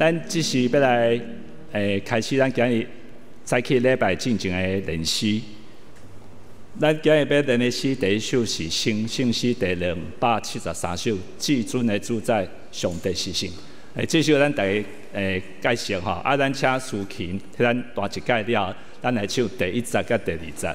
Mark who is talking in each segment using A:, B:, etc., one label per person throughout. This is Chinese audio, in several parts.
A: 咱只是要来诶开始咱今日早起礼拜进行诶练习。咱今日要练的诗第一首是《圣圣诗》第两百七十三首，至尊的主宰上帝是神。诶，这首咱第诶介绍吼，啊，咱请苏琴替咱大一介了，咱来唱第一节甲第二节。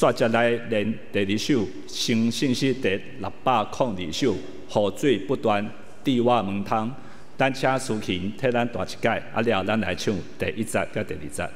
A: 刷接来练第二首，新信息第六百空二首，雨水不断，地瓦门汤。咱请苏琴替咱大一届，啊了，咱来唱第一节甲第二节。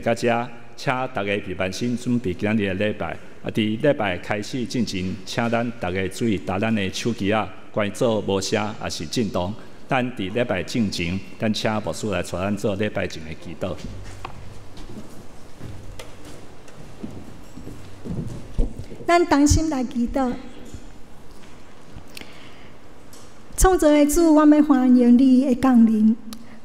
A: 大家，请大家备办心准备今日的礼拜。啊，伫礼拜开始进行，请咱大家注意打咱的手机啊，关做无声也是震动。但伫礼拜进行，咱请牧师来带咱做礼拜前的祈祷。
B: 咱同心来祈祷。创造的主，我们欢迎你的降临。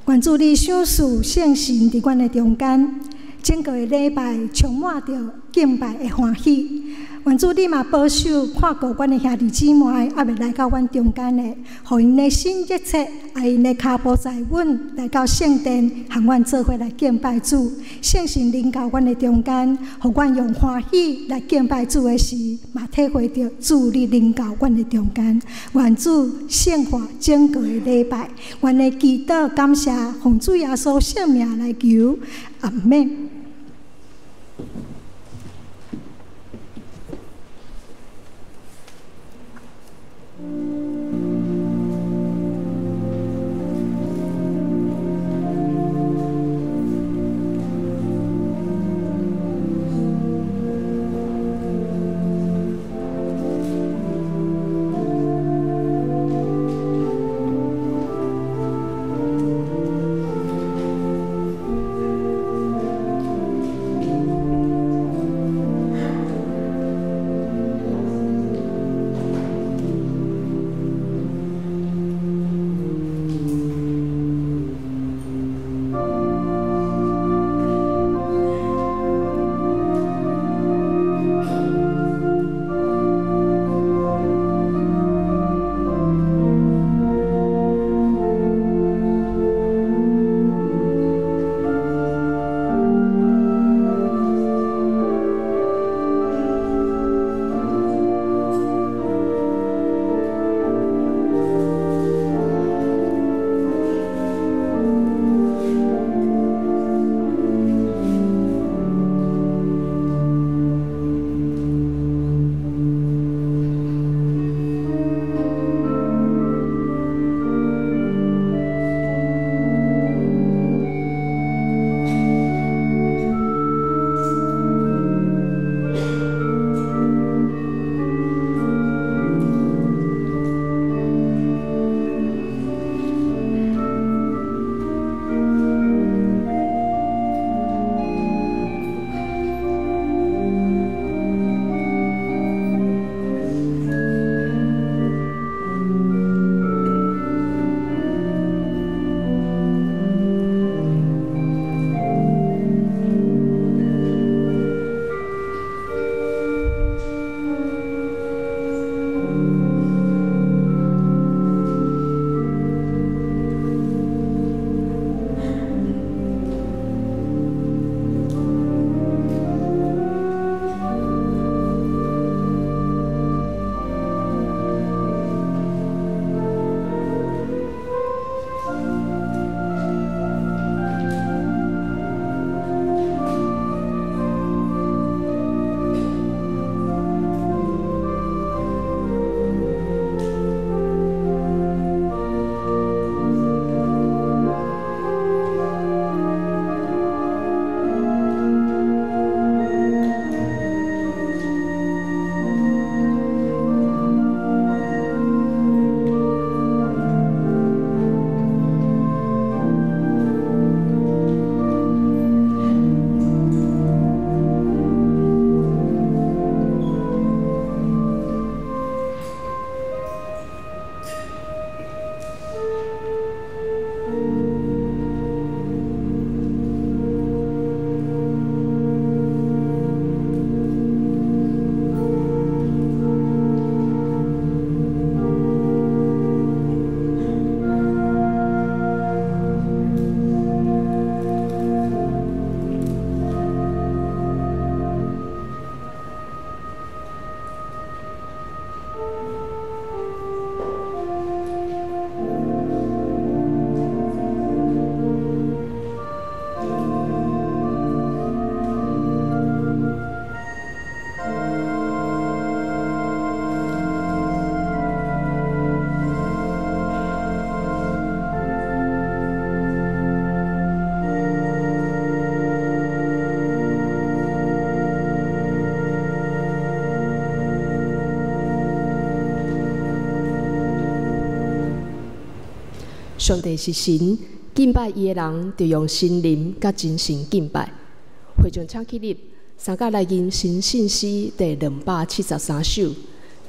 B: 关注你赏赐圣神伫阮的中间，整个的礼拜充满着敬拜的欢喜。愿主你嘛保守看顾阮的兄弟姊妹，还未来到阮中间的，互因的心热切，爱因的脚步在稳，来到圣殿，和阮做伙来敬拜主。圣神临到阮的中间，互阮用欢喜来敬拜主的时，嘛体会到主你临到阮的中间。愿主圣化整个的礼拜，愿的祈祷感谢，奉主耶稣圣名来求，阿门。
C: 上帝是神，敬拜伊的人就用心灵甲精神敬拜。会众唱起立，
D: 三甲来吟新信息第两百七十三首，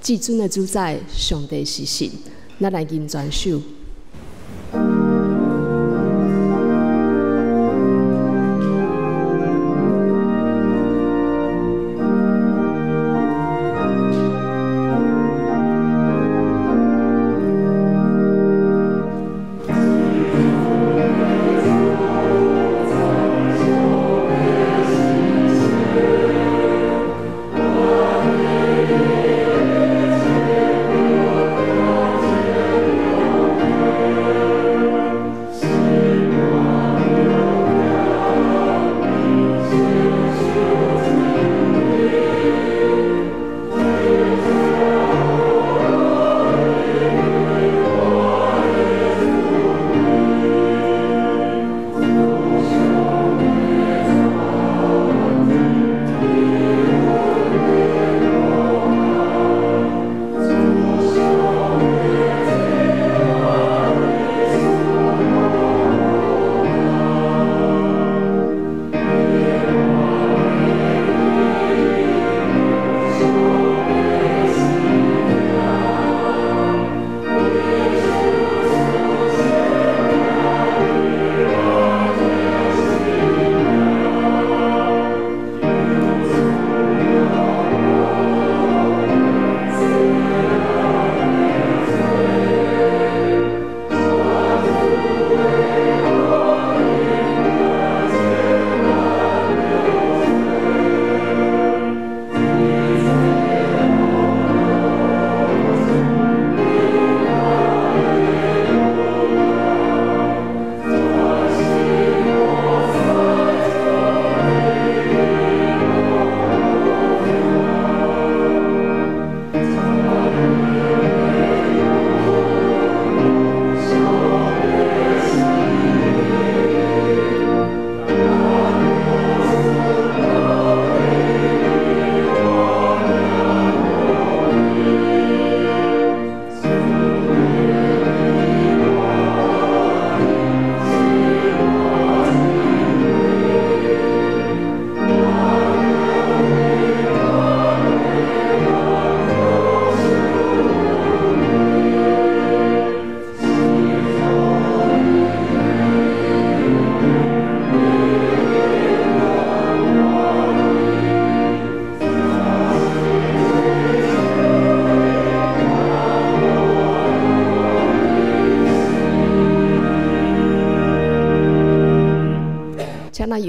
D: 至尊的主宰，上帝是神，咱来吟全首。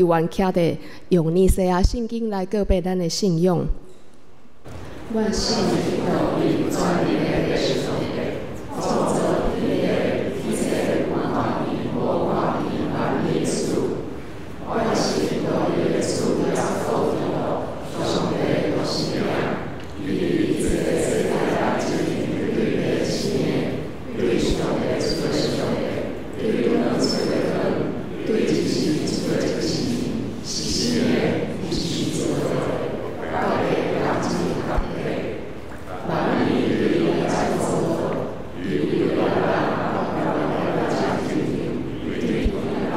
D: 那有缘徛的用尼西亚圣经来告别咱的信
C: 用有力，专利的历史中的，创造天地，一切万化的，无化的，万历数。万信有力的数量否定了，上帝有信仰，以一切世界大经典对的信念，对上帝主的信念，对能主的能，对真心主的真心。信念必须做到，高给两级高给，万里旅游在走路，旅游来来到漂亮的家庭，旅途来来，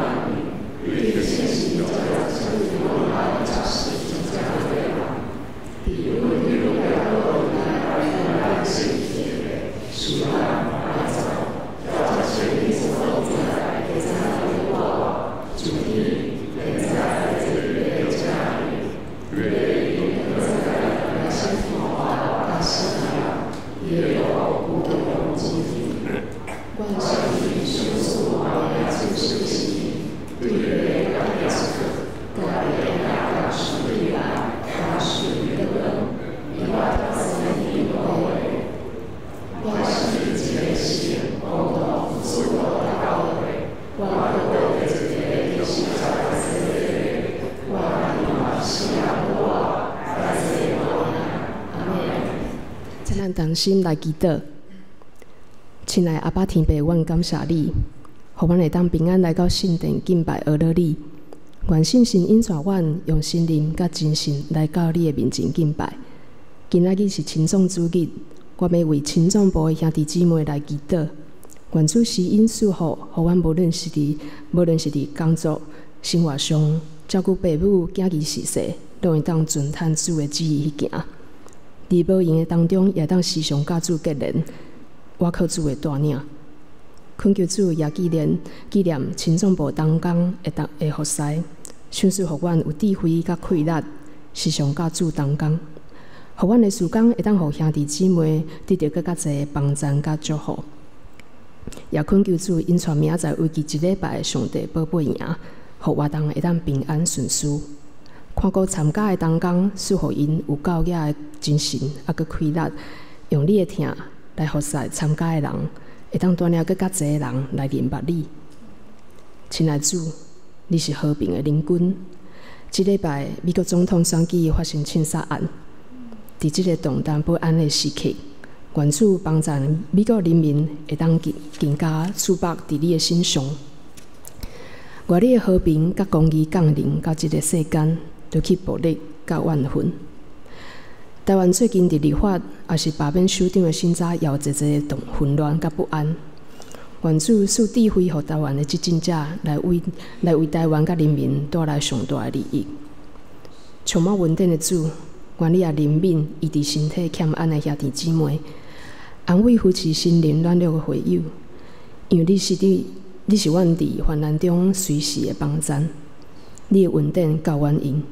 C: 旅途先行就在生活来找事情在对了，旅游旅游来到来来来身体的，需要来走，要身体走走在在在的话，注意在在。
D: 同心来祈祷，亲爱阿爸天父，阮感谢你，互阮会当平安来到圣殿敬拜阿罗你。愿信心引带阮用心灵甲真心来到你的面前敬拜。今仔日是亲众主日，我要为亲众部的兄弟姊妹来祈祷。愿主是因祝福，互阮无论是伫无论是伫工作、生活上，照顾父母、囝儿、事事，
C: 拢会当遵探主的旨意去行。伫无闲的当中，也当时常甲主结连，我靠主的带领。恳求主也纪念纪念青总部当工会当会服侍，迅速互阮有智慧甲气力，时常甲主当工，互阮的时工会当互兄弟姊妹得到更加侪帮助甲祝福。也恳求主因传明仔载为期一礼拜的上帝宝贝赢，互活动会当平安顺遂。看过参加的当工，赐互因有高雅的精神，啊，佮气力，用你的听来服侍参加的人，会当锻炼更加侪人来明白你。亲爱主，你是和平的领军。即礼拜美国总统选举发生枪杀案，伫即个动荡不安的时刻，愿主帮助美国人民会当更更加束缚伫你的心上。愿你的和平甲公义降临到即个世间。就去暴力甲怨恨。台湾最近伫立法，也是罢免首长的审查，也有一个动混乱甲不安。愿主赐智慧，予台湾的执政者来为来为台湾甲人民带来上大的利益。充满稳定的主，愿你也怜悯伊伫身体欠安的兄弟姊妹，安慰扶持心灵软弱的会友，因为你是伫你是阮伫患难中随时的帮衬，你的稳定教阮用。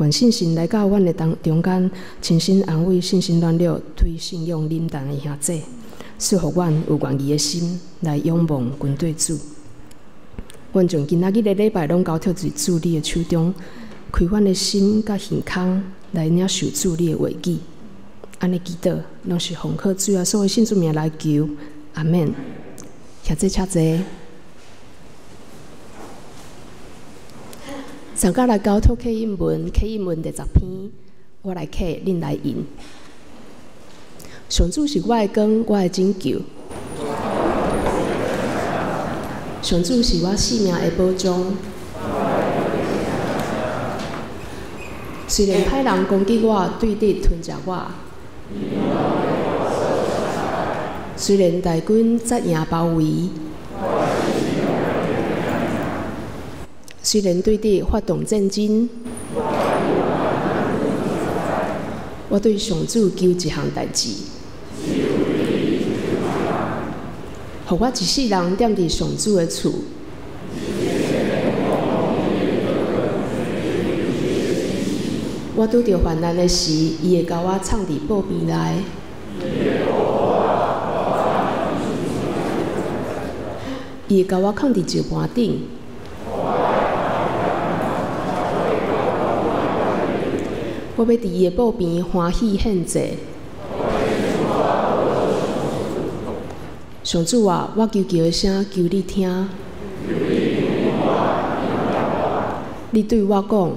C: 愿信心来到阮的当中间，亲身安慰信心软弱、推信用冷淡的兄弟，赐予阮有愿意的心来仰望军队主。阮从今仔日的礼拜拢交托伫主你的手中，开阮的心甲胸腔来领受主你的话语。安尼祈祷，拢是奉靠主啊所有信主名来求，阿免。下这车坐。上家来交托客英文，客英文第十篇，我来客，恁来吟。上主是我的光，我的拯救。上主是我性命的保障。虽然歹人攻击我，对敌吞食我；虽然大军扎营包围。虽然对敌发动战争，我对上主求一项代志，互我一世人踮伫上主的厝。我拄着患难的时，伊会甲我藏伫布边内，伊会甲我藏伫石板顶。我要伫伊的宝边欢喜献祭。上主啊，我求求一声，求你听。你对我讲。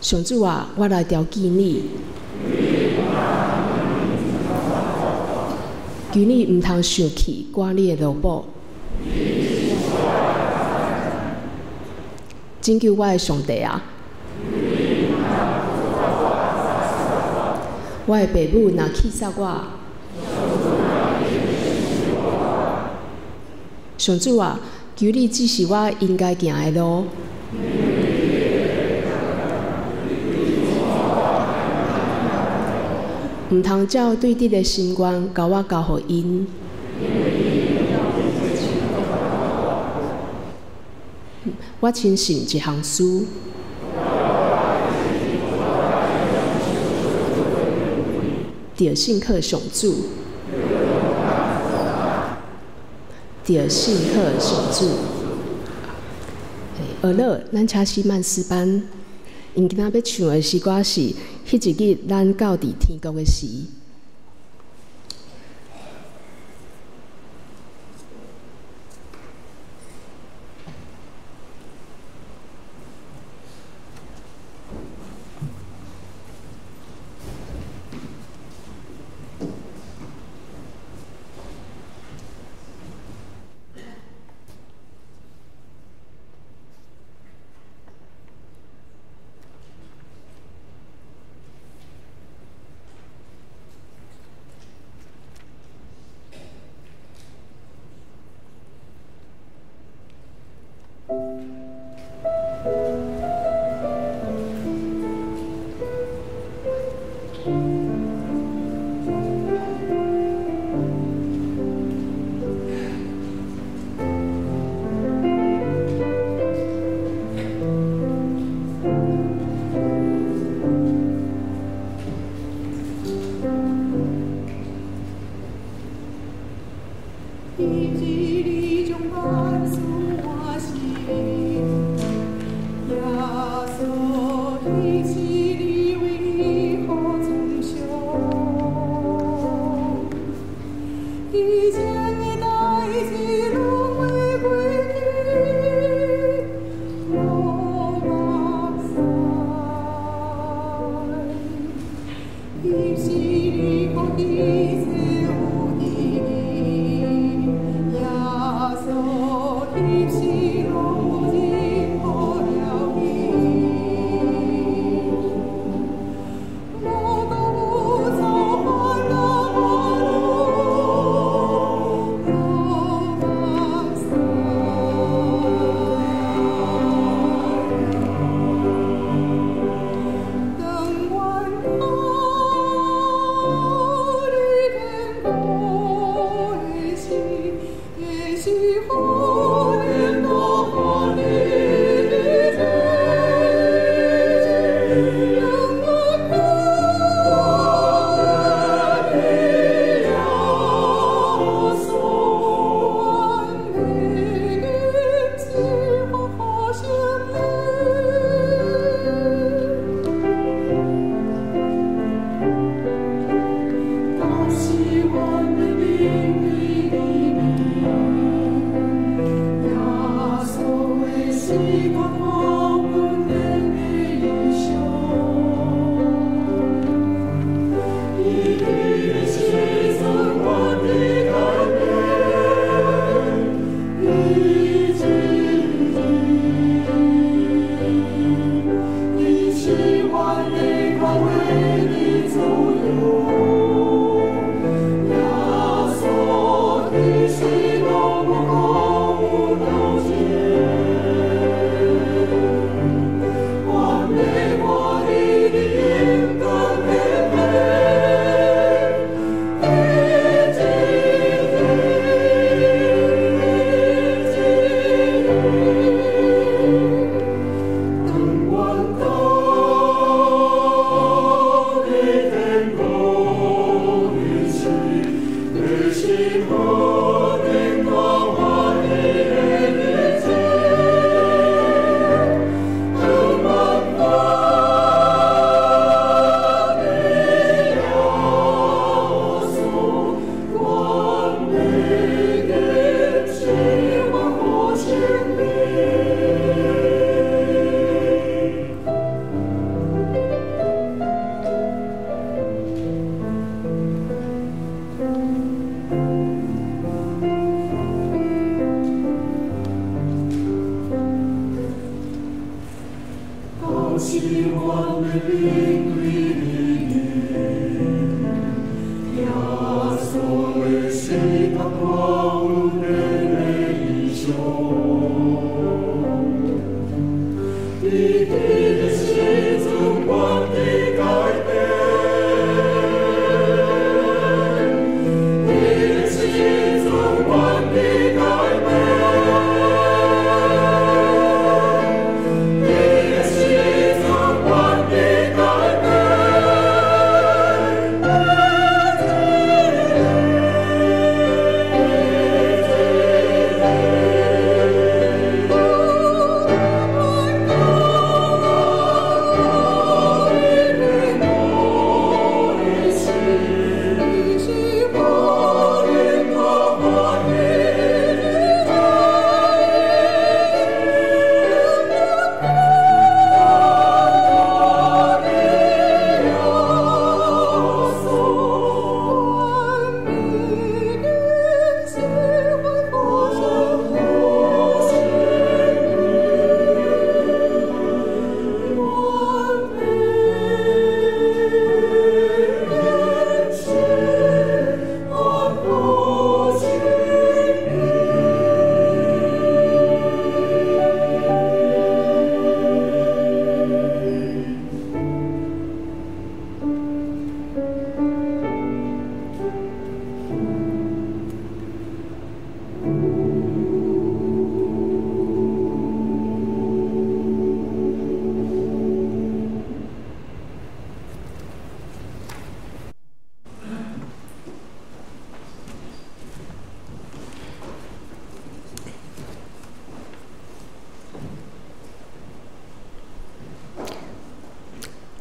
C: 上主啊，我来调记你。求你毋通生气，挂你的萝卜。拯救我的上帝啊！我的爸母若气杀我，上主啊，求你指示我应该行的路，毋通照对敌的心愿，交我交互因。我亲信一项书，点信客上主，点信客上主。而乐，咱车西曼斯班，因今仔要唱的诗歌是迄一日咱到伫天国的时。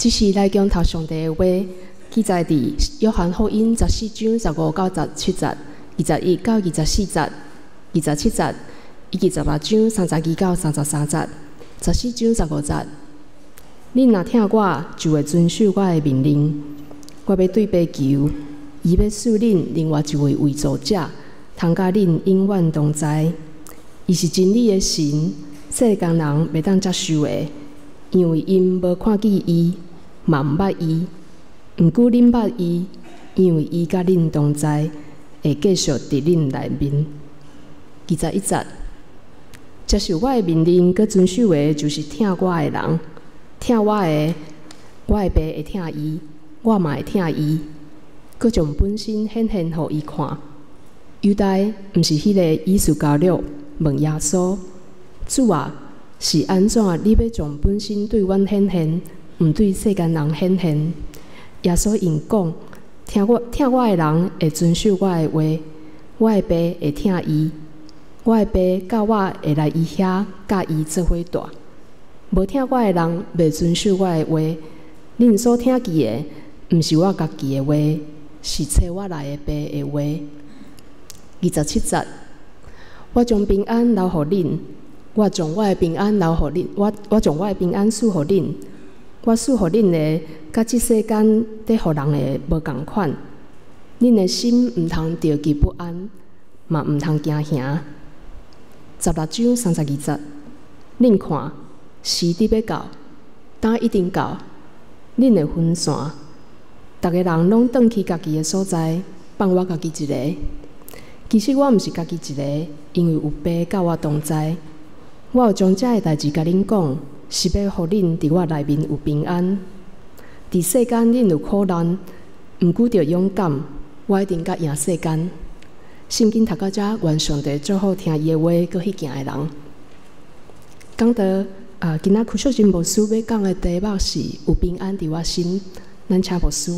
C: 只是来讲读上帝的话，记载伫约翰福音十四章十五到十七节，二十一到二十四节，二十七节，以及十八章三十二到三十三节，十四章十五节。恁若听我，就会遵守我的命令。我要对白求，伊要赐恁另外一位为助者，通甲恁永远同在。伊是真理的神，世间人袂当接受的，因为因无看见伊。嘛毋捌伊，毋过恁捌伊，因为伊甲恁同在，会继续伫恁内面。二十一节，接受我的命令，佮遵守的，就是听我的人。听我的，我的爸会听伊，我嘛会听伊，佮将本身显现互伊看。犹大毋是迄个以斯加略问耶稣：主啊，是安怎？你要将本身对阮显现？毋对世间人显现，耶稣因讲：听我听我诶人会遵守我诶话，我诶爸会听伊，我诶爸教我会来伊遐，甲伊做伙住。无听我诶人袂遵守我诶话，恁所听见诶，毋是我家己诶话，是找我来诶爸诶话。二十七节，我将平安留互恁，我将我诶平安留互恁，我我将我诶平安赐互恁。我赐互恁的，甲即世间伫互人的无共款。恁的心毋通着急不安，嘛毋通惊吓。十六章三十二节，恁看，时伫要到，当一定到，恁的分散，逐个人拢转去家己的所在，放我家己一个。其实我毋是家己一个，因为有爸甲我同在。我有将遮个代志甲恁讲。是要互恁伫我内面有平安。伫世间恁有苦难，毋过着勇敢，我一定甲赢世间。圣经读到遮，愿上帝最好听伊的话，搁去行的人。讲到啊，今仔苦修真无事要讲的题目是有平安伫我心，咱请无事。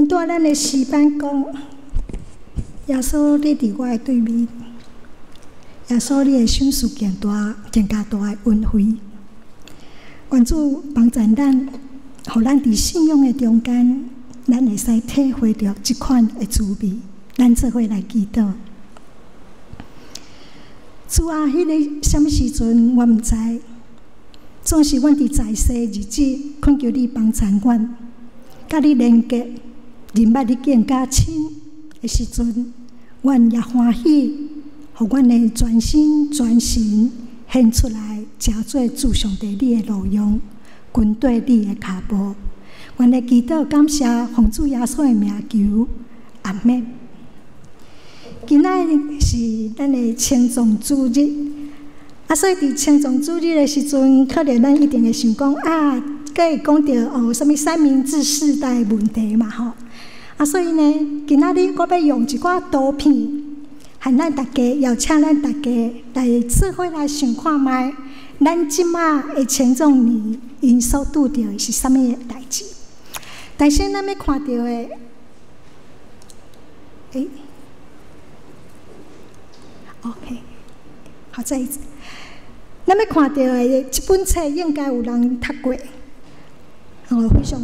B: 很多咱的诗班讲，耶稣你伫我的对面，耶稣你的心事更大、更加大的恩惠。关注帮助咱，互咱伫信仰的中间，咱会使体会到即款的滋味。咱做伙来祈祷。主啊，迄个什么时阵我毋知，总是阮伫在世日子，恳求你帮助阮，甲你连接。人捌你更加亲的时阵，阮也欢喜，互阮的全心全神献出来，诚做主上帝你的路用，跟对你的脚步。阮的祈祷感谢奉主耶稣的名求，阿门。今仔日是咱的青壮主日，啊，所以伫青壮主日的时阵，可能咱一定会想讲啊，搁会讲到哦，什物三明治世代问题嘛，吼。啊，所以呢，今仔日我要用一寡图片，和咱大家邀请咱大家来智慧来想看卖，咱即马的前众年因所拄着的是啥物代志？但是咱要看到的，诶，OK，好再一次，咱要看到的这本册应该有人读过，哦，非常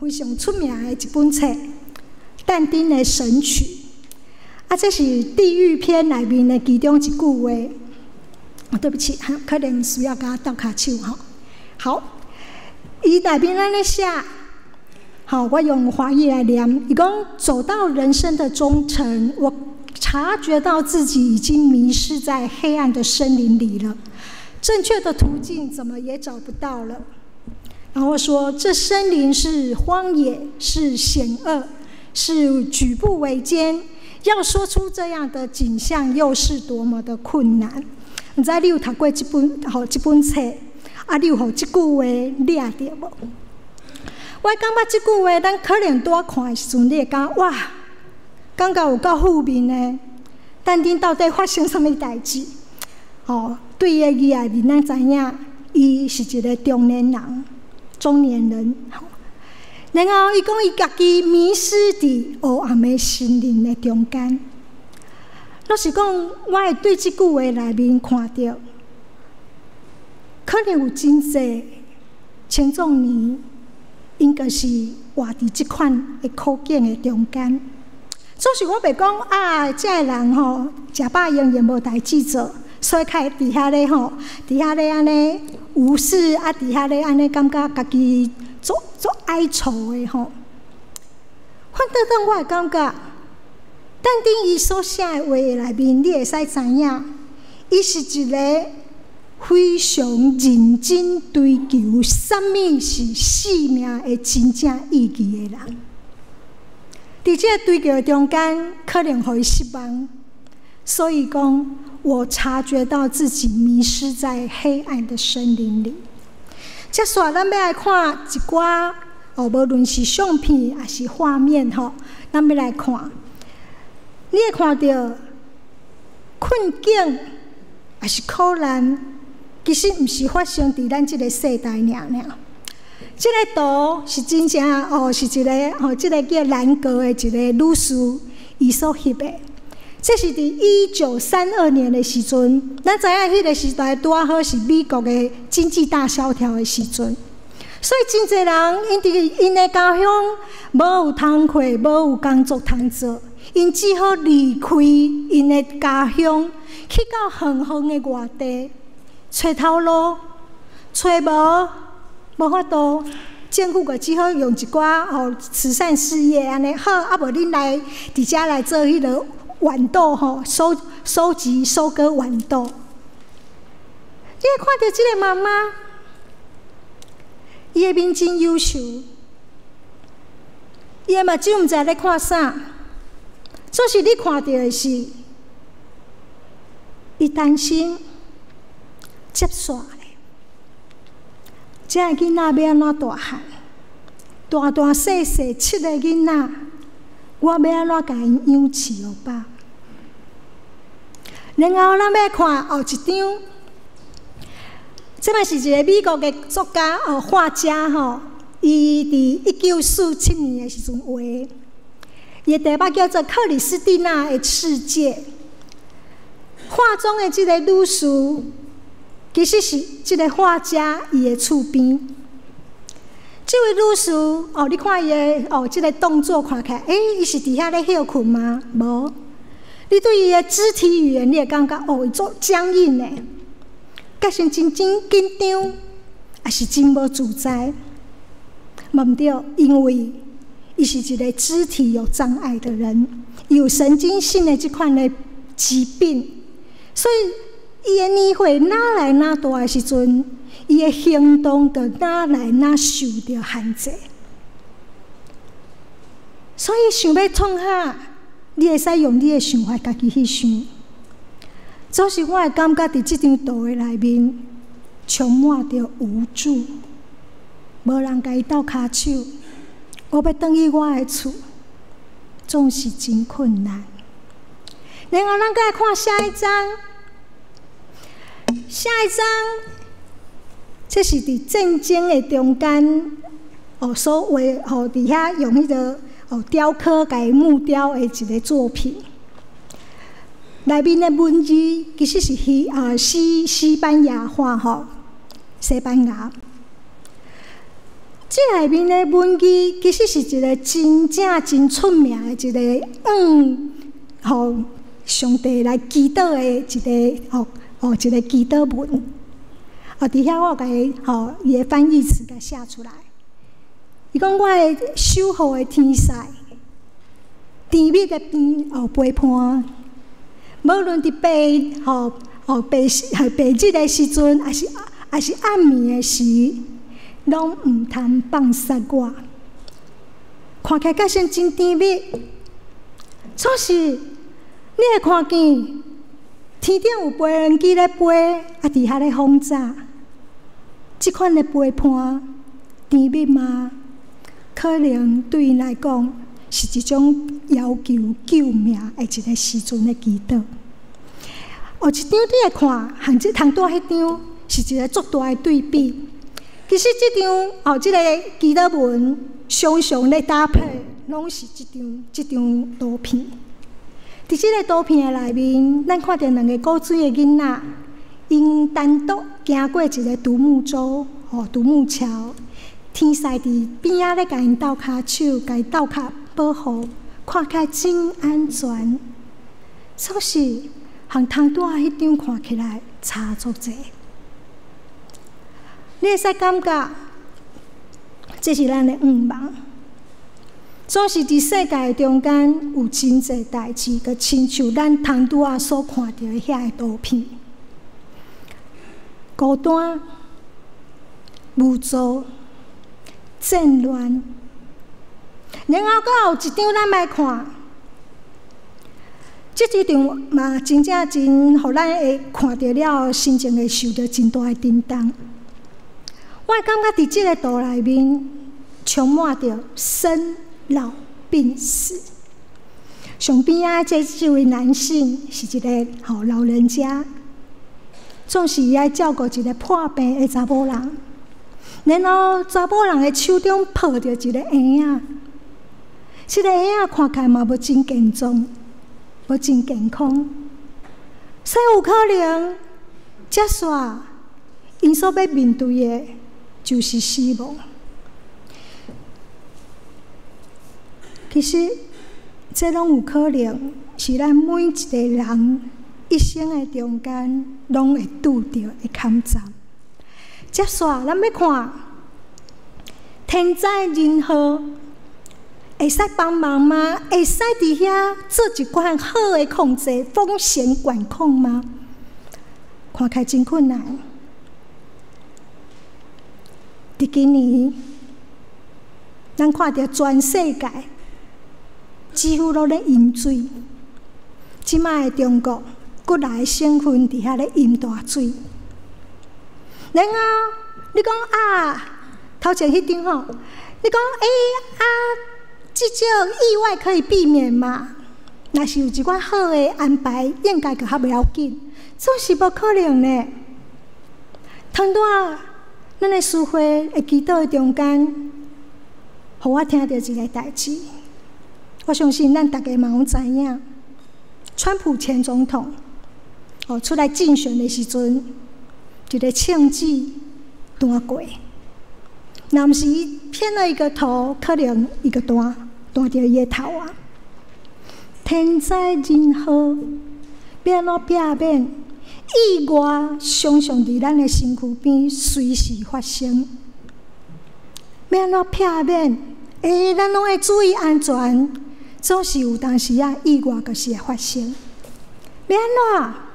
B: 非常出名的一本册。但丁的神曲，啊，这是地狱篇内面的其中一句话。哦，对不起，可能需要甲倒卡手哈。好，伊内面安尼写，好，我用华语来念。伊讲走到人生的中程，我察觉到自己已经迷失在黑暗的森林里了，正确的途径怎么也找不到了。然后说，这森林是荒野，是险恶。是举步维艰，要说出这样的景象，又是多么的困难。唔知你有读过这本好这本册，啊，你有好这句话掠着无？我感觉这句话，咱可能多看的时阵，你会讲哇，感觉有够负面呢。但丁到底发生什么代志？哦，对伊个儿咱知影，伊是一个中年人，中年人。然后伊讲伊家己迷失伫黑暗的森林的中间。老实讲，我会对即句话内面看到，可能有真济青壮年，应该是活伫即款的苦境的中间。总是我袂讲啊，遮个人吼，食饱永远无代志做，所以开伫遐咧吼，伫遐咧安尼无视啊，伫遐咧安尼感觉家己做做哀愁的吼。反倒当我会感觉，但丁伊所写的话内面，你会使知影，伊是一个非常认真追求什么是生命的真正意义的人。伫这追求中间，可能会失望，所以讲，我察觉到自己迷失在黑暗的森林里。接下来，咱要来看一寡哦，无论是相片还是画面吼，咱要来看，你会看到困境还是苦难，其实毋是发生伫咱即个世代尔尔。这个图是真正哦，是一个哦，这个叫兰格的一个女士伊所翕的。这是伫一九三二年的时阵，咱知影迄个时代拄啊好是美国的经济大萧条的时阵，所以真侪人因伫因的家乡无有通过，无有工作通做，因只好离开因的家乡，去到远远的外地找头路，找无。无法度，政府个只好用一寡吼慈善事业安尼好，啊无恁来伫遮来做迄个豌豆吼收收集收割豌豆。你会看到即个妈妈，伊的面真优秀，伊的目睭毋知咧看啥，就是你看到的是，伊担心接煞。这囡仔要安怎大汉？大大细细七个囡仔，我要安怎甲因养饲哦吧？然后咱要看后一张，这嘛是一个美国的作家哦，画家吼，伊伫一九四七年的时阵画，伊题目叫做《克里斯蒂娜的世界》，画中的这个女士。其实是即个画家伊的厝边，这位女士哦，你看伊的哦，即个动作看起来，诶，伊是伫遐咧休困吗？无，你对伊的肢体语言，你会感觉哦，伊做僵硬的，个性真真紧张，也是真无自在？毋对，因为伊是一个肢体有障碍的人，有神经性的即款的疾病，所以。伊的年岁哪来哪大的时阵，伊的行动就哪来哪受到限制。所以想要创下，你会使用你的想法家己去想。总是我会感觉伫即张图的内面，充满着无助，无人甲伊斗骹手。我要等于我的厝，总是真困难。然后，咱再来看下一张。下一张，这是伫战争的中间哦，所画哦，伫遐用迄个哦雕刻改木雕的一个作品。内面的文字其实是西啊西西班牙话吼，西班牙。这内面的文字其实是一个真正真出名的一个嗯，吼上帝来祈祷的一个哦。哦，一个祈祷文，哦，底下我甲伊吼伊的翻译词甲写出来。伊讲我的守护的天使，甜蜜的边哦陪伴，无论伫白吼哦白系白日的时阵，还是还是暗暝的时，拢毋通放杀我。看起来个像真甜蜜，总是你会看见。天顶有飞人机咧飞，啊，伫遐咧轰炸。即款的陪伴，甜蜜吗？可能对因来讲，是一种要求救命的一个时阵的祈祷。哦，一张你会看，和即通多迄张是一个足大的对比。其实即张哦，即个祈祷文，常常咧搭配，拢是即张即张图片。伫即个图片的内面，咱看到两个古水的囡仔，因单独行过一个独木舟，哦，独木桥。天使伫边仔咧，甲因斗骹手，甲伊斗骹保护，看起来真安全。总是和汤多迄张看起来差足济。你会使感觉，这是咱的愿望。总是伫世界中间有真济代志，佮亲像咱汤多啊所看到的遐个图片，孤单、无助。战乱，然后阁有一张咱来看，即一张嘛真正真，互咱会看到了，心情会受到真大的震动。我感觉伫即个图内面，充满着生老病死。上边啊，这这位男性是一个好老人家，总是伊爱照顾一个破病的查某人。然后查甫人的手中抱着一个婴仔，这个婴仔看起来嘛无真健壮，无真健康，所以有可能接煞因所要面对的，就是死亡。其实，这拢有可能是咱每一个人一生的中间，拢会拄着的坎站。接煞，咱要看天灾人祸，会使帮忙吗？会使伫遐做一款好的控制风险管控吗？看起来真困难。伫今年，咱看到全世界几乎拢咧淹水，即卖中国国内省份伫遐咧饮大水。然后你讲啊，头前迄张吼，你讲哎啊，即种意外可以避免嘛？若是有一寡好的安排，应该就较袂要紧，总是无可能呢。通啊，咱的书会会祈祷的中间，互我听到一个代志。我相信咱大家嘛拢知影，川普前总统哦出来竞选的时阵。一个庆字断过，那毋是伊偏了一个头，可能一个断断掉伊个头啊！天灾人祸，变怎避免？意外常常伫咱的身躯边随时发生，变怎避免？诶，咱拢爱注意安全，总是有当时啊，意外就是会发生，变怎？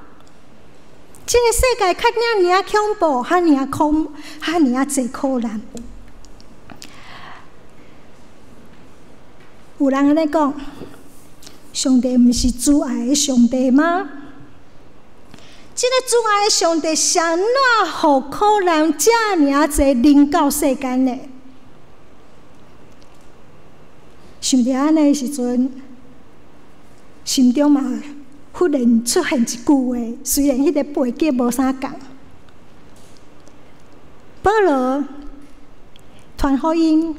B: 这个世界较尔尔恐怖，较尔恐，较尔济苦难。有人安尼讲，上帝毋是主爱的上帝吗？这个主爱的上帝，谁哪互苦难遮尔济临到世间呢？想到安尼时阵，心中嘛。忽然出现一句话，虽然迄个背景无啥共，保罗传福音，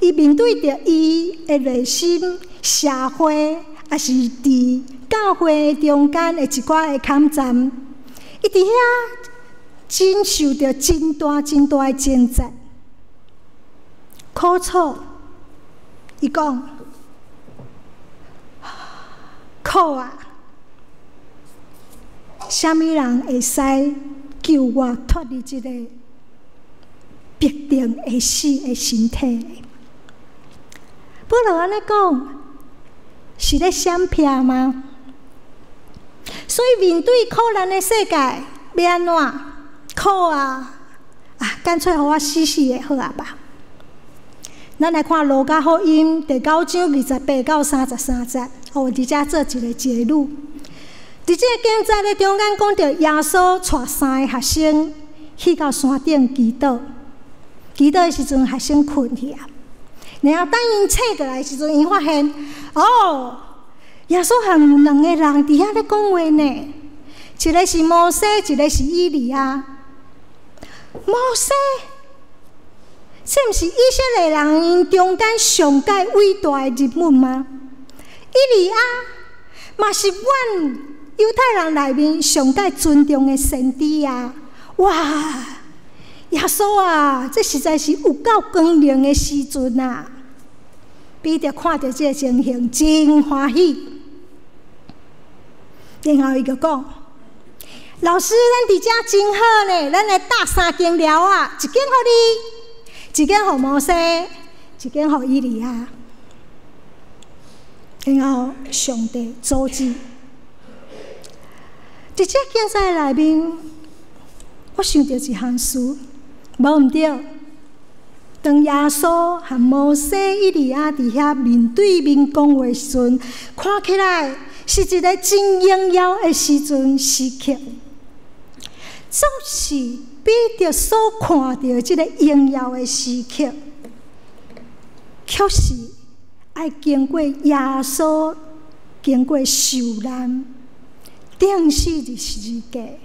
B: 伊面对着伊的内心、社会，也是伫教会中间的一寡的抗战，伊伫遐经受着真大真大的挣扎、苦楚，伊讲 苦啊！虾米人会使救我脱离这个必定会死的身体？不能安尼讲，是咧闪避吗？所以面对苦难的世界，要安怎苦啊？啊，干脆互我死死的好啊吧？咱来看《罗家福音》第九章二十八到三十三节，我伫遮做一个结论。伫即个经在咧中间讲到，耶稣带三个学生去到山顶祈祷，祈祷的时阵学生困去啊。然后当因醒过来的时阵，因发现哦，耶稣和两个人伫遐咧讲话呢，一个是摩西，一个是伊利亚。摩西，这毋是以色列人因中间上界伟大的人物吗？伊利亚嘛是阮犹太人内面上界尊重的先知啊！哇，耶稣啊，这实在是有够光荣的时阵啊！彼得看到这个情形，真欢喜。然后伊就讲：“老师，咱伫遮真好呢，咱来搭三间寮啊，一间互你，一间互摩西，一间互伊利亚。”然后上帝阻止。伫这竞赛内面，我想到一项事，无毋对。当耶稣和摩西、伊利亚伫遐面对面讲话时阵，看起来是一个真荣耀的时阵时刻。总是比着所看到这个荣耀的时刻，确实爱经过耶稣经过受难、定死的时间，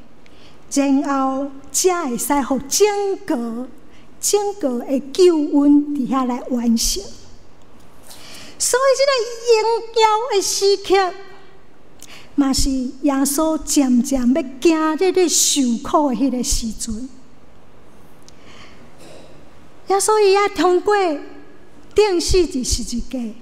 B: 然后才会使互整个。整个的救恩伫遐来完成，所以这个荣耀的时刻，嘛是耶稣渐渐要行入咧受苦的迄个时阵。耶稣伊也通过定死的时间，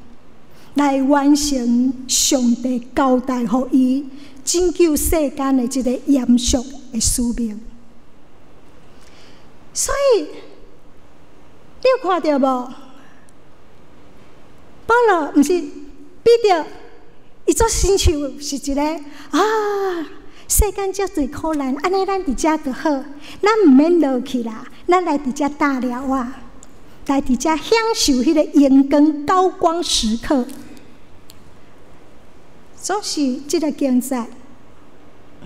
B: 来完成上帝交代互伊拯救世间的一个严肃的使命，所以。你有看到无？保罗毋是比着，伊做星球是一个啊，世间遮侪苦难，安尼咱伫遮就好，咱毋免落去啦，咱来伫遮大了啊，来伫遮享受迄个阳光高光时刻。总是即个经济，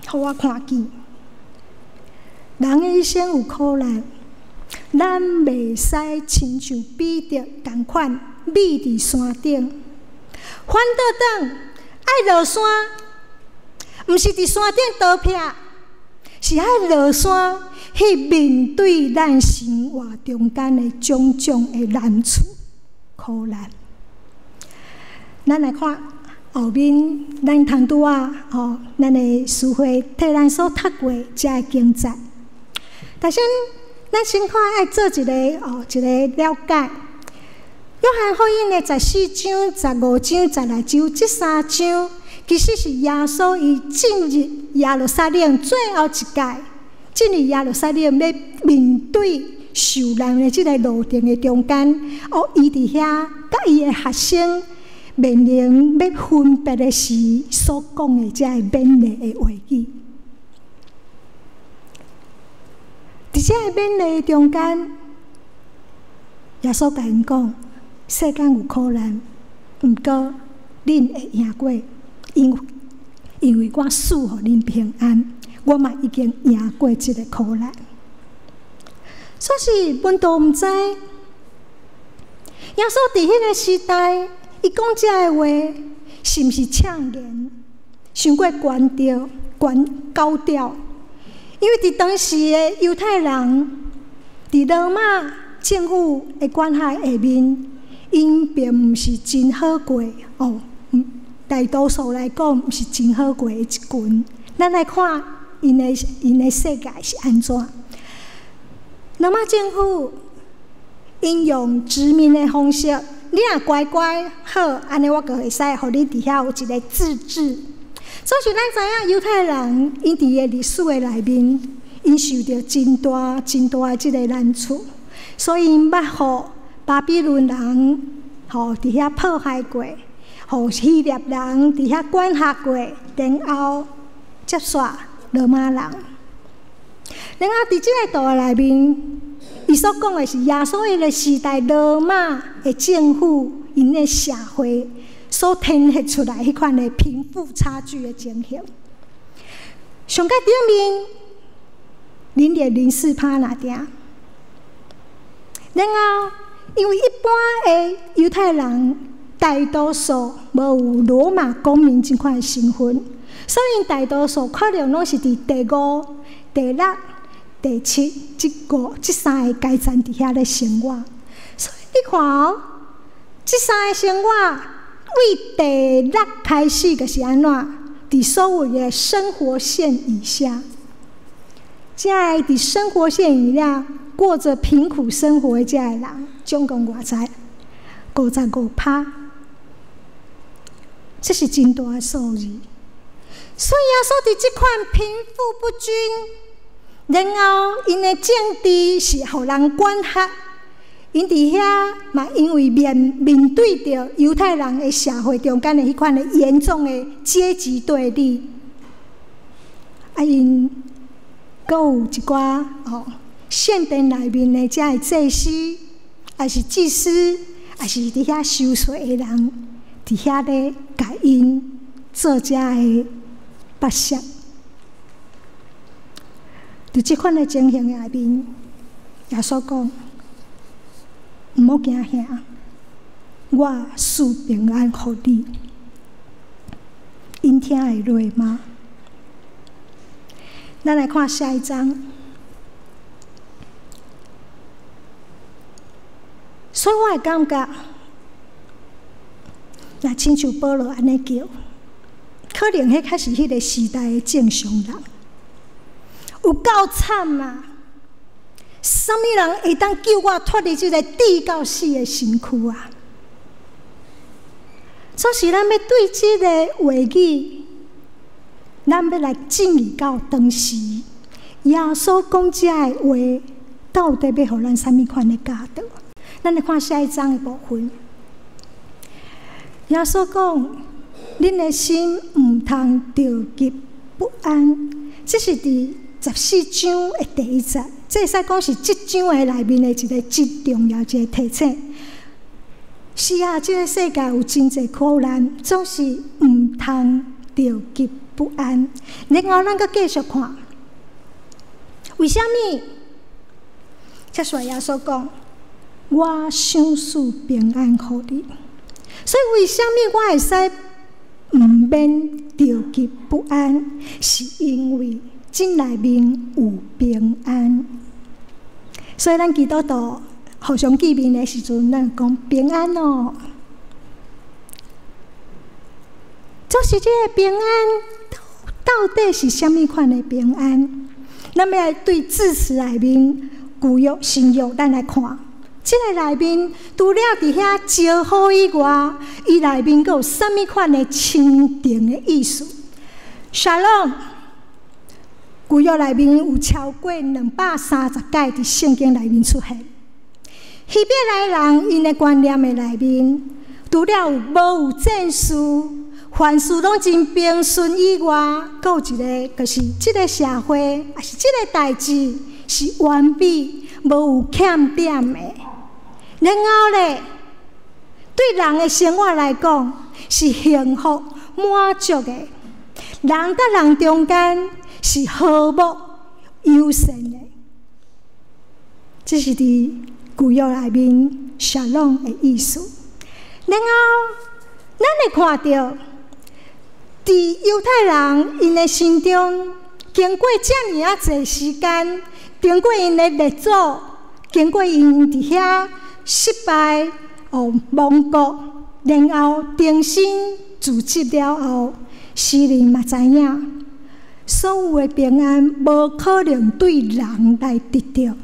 B: 互我看见，人的一生有苦难。咱袂使亲像彼得共款，秘伫山顶，反倒等爱落山，毋是伫山顶倒劈，是爱落山去面对咱生活中间的种种的难处、苦难。咱来看后面，咱通拄啊，吼，咱的书会替咱所读过遮个经节，大先。咱先看爱做一个哦，一个了解。约翰福音的十四章、十五章、十六章，这三章其实是耶稣伊进入耶路撒冷最后一届，进入耶路撒冷要面对受难的这个路程的中间，哦，伊伫遐甲伊的学生面临要分别的时所讲的这个勉励的话语。伫这个勉励中间，耶稣甲因讲：世间有苦难，毋过恁会赢过，因因为我赐予恁平安，我嘛已经赢过即个苦难。所以，阮都毋知，耶稣伫迄个时代，伊讲遮个话，是毋是呛言，想过悬调、悬高调？因为伫当时诶犹太人，伫罗马政府诶管辖下面，因并毋是真好过哦。大多数来讲，毋是真好过诶一群。咱来看因诶因诶世界是安怎？罗马政府应用殖民诶方式，你若乖乖好，安尼我就会使，互你伫遐有一个自治。所以咱知影犹太人，因伫个历史的内面，因受着真大、真大的即个难处，所以因捌互巴比伦人吼伫遐迫害过，互希腊人伫遐管辖过，然后接煞罗马人。然后伫即个图内面，伊所讲的是耶稣伊个时代罗马的政府，因的社会。所呈现出来迄款的贫富差距的情形，上界顶面零点零四趴那点，然后因为一般的犹太人大多数无有罗马公民这款身份，所以大多数可能拢是伫第五、第六、第七即个即三个阶层底下咧生活。所以你看哦，这三个生活为第六开始就是安怎？伫所有的生活线以下，在伫生活线以下过着贫苦生活的这个人，总共偌知五十五趴，这是真大的数字。所以啊，说伫即款贫富不均，然后因的政治是互人管辖，因伫遐嘛，因为面面对着犹太人的社会中间的迄款的严重的阶级对立，啊，因阁有一寡哦，圣殿内面的遮的祭司，还是祭司，还是伫遐收税的人，伫遐咧甲因做遮的。八相，伫即款的情形下面，耶稣讲：毋好惊吓，我赐平安互你。因听会落吗？咱来看下一章。所以我会感觉，若亲像保罗安尼叫。可能迄开始迄个时代的正常人，有够惨啊！什么人会当救我脱离这个地到死的身躯啊？总是咱要对这个话语，咱要来正义到当时，耶稣讲这个话，到底要互咱什么款的价值？咱来看下一章的部分，耶稣讲。恁的心毋通着急不安，这是伫十四章的第一节，这使讲是即章的内面的一个极重要一个提醒。是啊，这个世界有真济苦难，总是毋通着急不安。然后咱阁继续看，为虾米？这说耶稣讲，我想赐平安互你，所以为虾米我会使？毋免着急不安，是因为心内面有平安。所以咱基督徒互相见面的时阵，咱讲平安哦。就是这个平安，到底是虾米款的平安？咱要对字词内面古约、新约，咱来看。即个内面除了伫遐招呼以外，伊内面佫有甚物款的清定的意思？沙龙，古约内面有超过两百三十届伫圣经内面出现。希伯来人因的观念的内面，除了无有正事，凡事拢真平顺以外，阁有一个，就是即个社会，也是即个代志是完美，无有欠点的。然后咧，对人的生活来讲是幸福满足的，人甲人中间是和睦友善的，这是伫古约内面沙龙的意思。然后，咱会看到，伫犹太人因的心中，经过遮尔啊侪时间，经过因的列祖，经过因伫遐。失败哦，亡国，然后重新组织了后，世人嘛知影，所有的平安无可能对人来得到。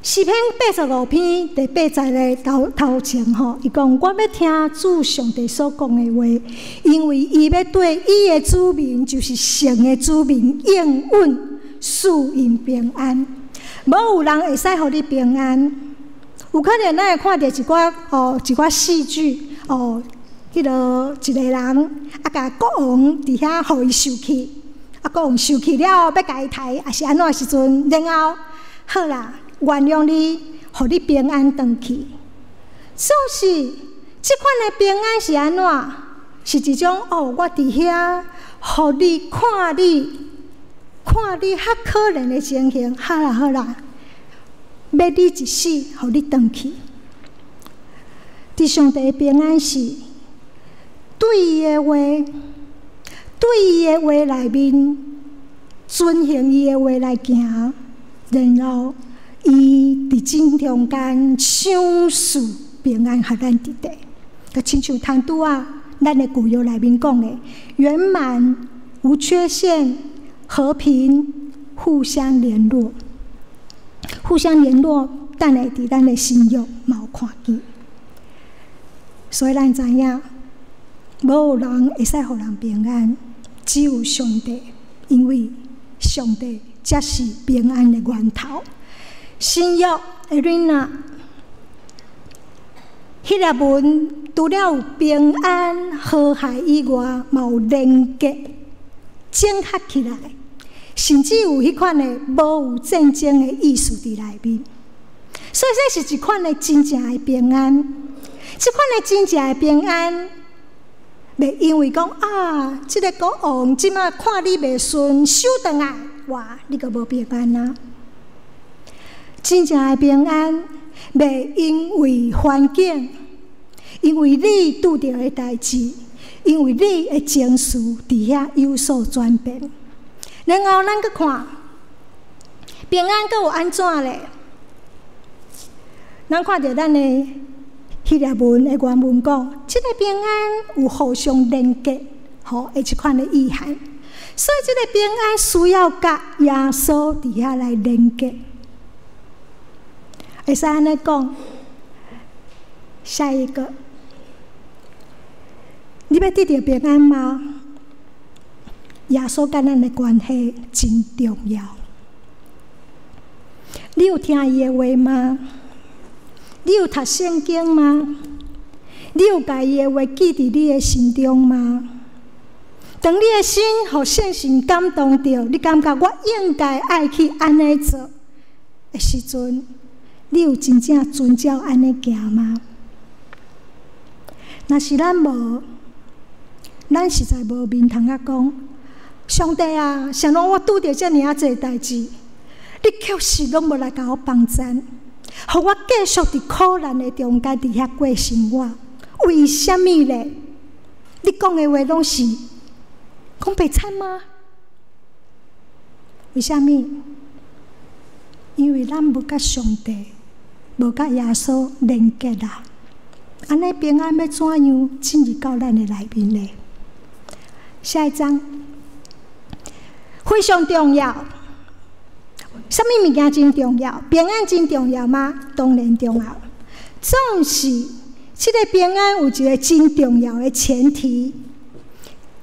B: 诗篇八十五篇第八节的头头前吼，伊讲我要听主上帝所讲的话，因为伊要对伊的子民，就是神的子民，应允赐因平安。无有人会使互你平安，有可能咱会看到一寡哦，一寡戏剧哦，迄落一个人啊，甲国王伫遐互伊受气，啊，国王受气了要甲伊抬，也是安怎时阵，然后好啦，原谅你，互你平安回去。总是即款的平安是安怎？是一种哦，我伫遐，互你看你。看你较可怜的情形，好啦好啦，要你一死，互你回去。伫上帝的平安是对伊的话，对伊的话内面遵行伊的话来行，然后伊伫正中间享受平安，和咱伫地，就亲像唐拄啊，咱的古语内面讲的，圆满无缺陷，和平互相联络，互相联络，等下伫咱的心有冇看见。所以咱知影，无有人会使互人平安，只有上帝，因为上帝才是平安的源头。新约的瑞娜，迄个文除了有平安和谐以外，嘛有连结、整合起来，甚至有迄款的无有战争的意思伫内面。所以说是一款的真正的平安。即款的真正的平安，袂因为讲啊，即个国王即马看你袂顺，收倒来，哇，你个无平安啊！真正的平安，袂因为环境，因为你拄着的代志，因为你的情绪伫遐有所转变。然后咱去看，平安阁有安怎咧？咱看着咱的。迄个文的原文讲，即个平安有互相连接，吼，一款的意涵。所以，即个平安需要甲耶稣伫遐来连接。会使安尼讲，下一个，你要得到平安吗？耶稣甲咱的关系真重要。你有听伊的话吗？你有读圣经吗？你有家己的话记伫你的心中吗？当你的心互圣神感动着，你感觉我应该爱去安尼做的时阵，你有真正遵照安尼行吗？若是咱无，咱实在无面通啊讲，上帝啊，想拢我拄着遮尔啊济代志，你确实拢无来甲我帮衬。互我继续伫苦难的中间伫遐过生活，为虾米咧？你讲的话拢是讲白惨吗？为虾米？因为咱无甲上帝、无甲耶稣连接啦。安尼平安要怎样进入到咱的内面咧？下一章非常重要。什么物件真重要？平安真重要吗？当然重要。总是，这个平安有一个真重要的前提，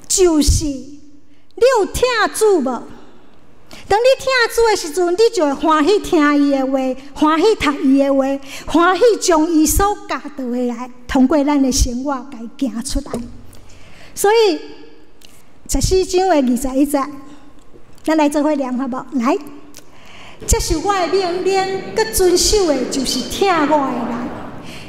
B: 就是你有听主无？当你听主的时阵，你就会欢喜听伊的话，欢喜读伊的话，欢喜将伊所教导的来，通过咱的生活来行出来。所以，十四章的二十一节，咱来做伙念好无？来。这是我的命令，佮遵守的，就是听我的人。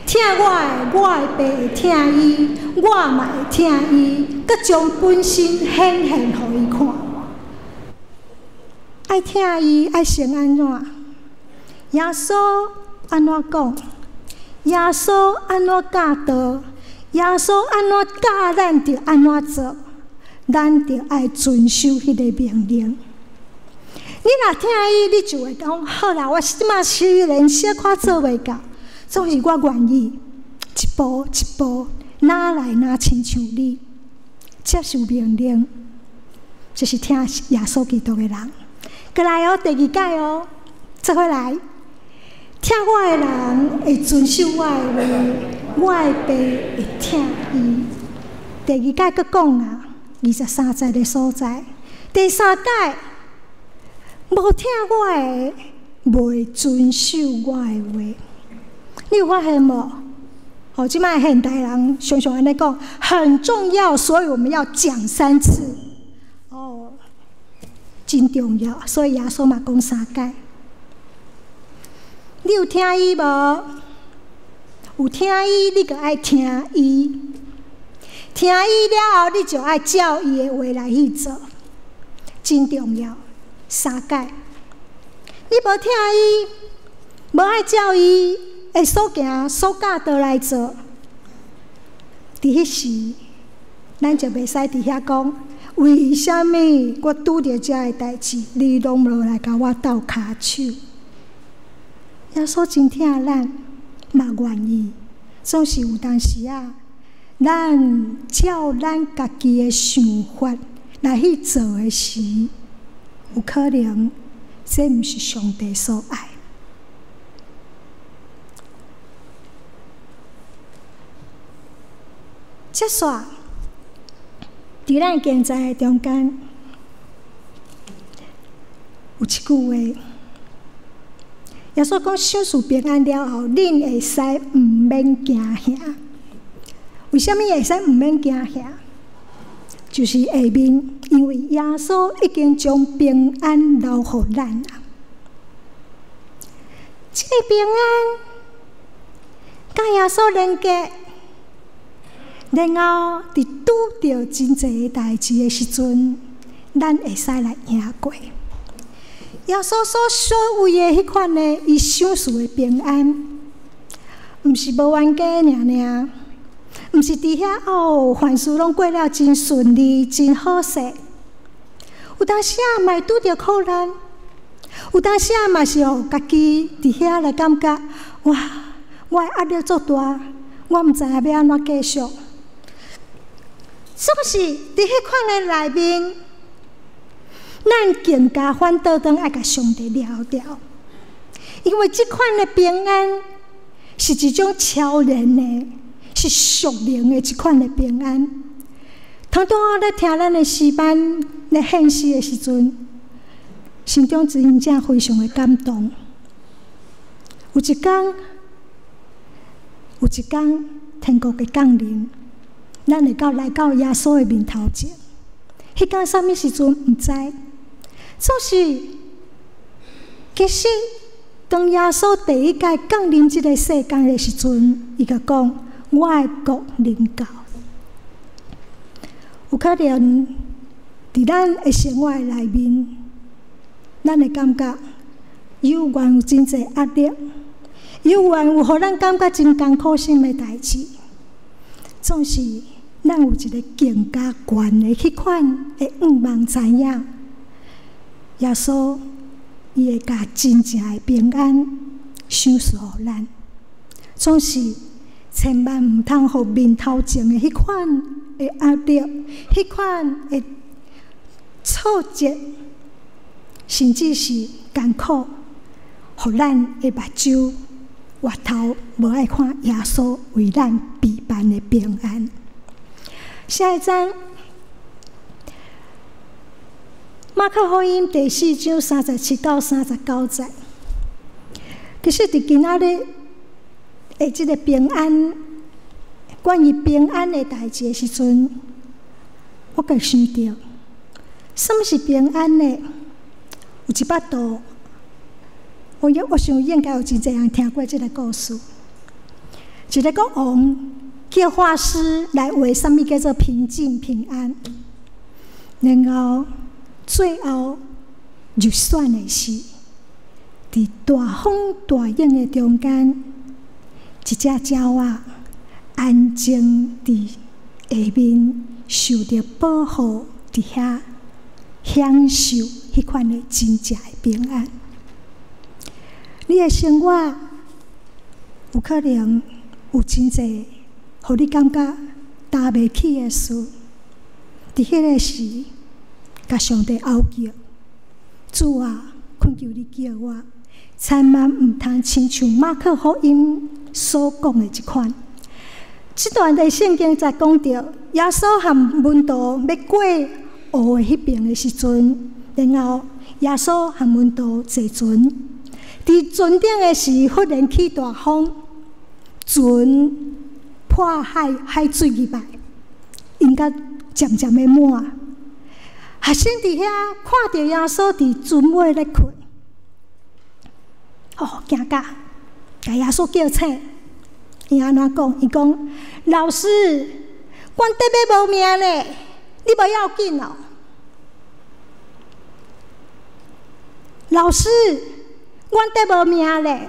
B: 听我的，我的爸会听伊，我嘛会听伊，佮将本身显现互伊看。爱听伊，爱先安怎？耶稣安怎讲？耶稣安怎教导？耶稣安怎教咱？着安怎做？咱着爱遵守迄个命令。你若听伊，你就会讲好啦。我即马虽然小可做袂到，总是我愿意一步一步，哪来哪亲像你接受命令，就是听耶稣基督的人。过来哦，第二届哦，再回来听我的人会遵守我的话，我的爸会听伊。第二届佫讲啊，二十三节的所在，第三届。无听我的，未遵守我的话，你有发现无？好，即摆现代人常常安尼讲，很重要，所以我们要讲三次。哦，真重要，所以耶稣嘛讲三界。你有听伊无？有听伊，你就爱听伊。听伊了后，你就爱照伊的话来去做，真重要。三界，你无听伊，无爱照伊会所行所教倒来做，伫迄时，咱就袂使伫遐讲，为虾米我拄着遮个代志，你拢无来甲我斗骹手？耶稣真疼咱，嘛愿意，总是有当时啊，咱照咱家己的想法来去做的时，有可能这毋是上帝所爱。接煞，伫咱现在中间有一句话。耶稣讲：“小事平安了后，恁会使毋免惊吓。为什么会使毋免惊吓？就是下面，因为耶稣已经将平安留予咱啊。这个平安，甲耶稣连接，然后伫拄着真济代志的时阵，咱会使来赢过。”耶稣所所谓的迄款呢，伊想事的平安，毋是无冤家尔尔，毋是伫遐哦，凡事拢过了真顺利、真好势。有当时啊，嘛会拄着苦难；有当时啊，嘛是哦，家己伫遐来感觉，哇，我压力足大，我毋知影要安怎继续。总是伫迄款的内面。咱更加反倒当爱甲上帝了掉，因为即款的平安是一种超然的，是属灵的一款的平安。当当我咧听咱的诗班咧献诗的时阵，心中真正非常的感动。有一天，有一天天国的降临，咱会到来到耶稣的面头前。迄天啥物时阵毋知。总是，其实当耶稣第一届降临这个世间的时阵，伊甲讲：“我国临到。”有可能伫咱的生活内面，咱会感觉有原有真济压力，有原有互咱感觉真艰苦心的代志。总是咱有一个更加悬的迄款的愿望知影。耶稣，伊会甲真正的平安赏赐互咱，总是千万毋通互面头前诶迄款的压力、迄款的挫折，甚至是艰苦，互咱诶目睭、额头无爱看耶稣为咱备办的平安。下一章。马克福音第四章三十七到三十九节，其实伫今仔日的即个平安，关于平安的代志的时阵，我个想到，什么是平安呢？有一百度，我我想应该有真侪人听过即个故事。一个国王叫画师来画什物叫做平静平安，然后。最后入选的是，伫大风大浪的中间，一只鸟仔，安静伫下面受着保护，伫遐享受迄款的真正的平安。你的生活有可能有真济，互你感觉担袂起的事，伫迄个时。甲上帝哀叫，主啊，恳求你叫我，千万毋通亲像马克福音所讲的一款。这段的圣经在讲到耶稣和门徒要过河的迄边的时阵，然后耶稣和门徒坐船，伫船顶的时忽然起大风，船破海海水入来，应该渐渐的满。学生伫遐看到耶稣伫船尾咧困，哦，惊甲，甲耶稣叫醒。伊安怎讲？伊讲：“老师，阮得要无命咧，你无要紧哦。”老师，阮得无命咧，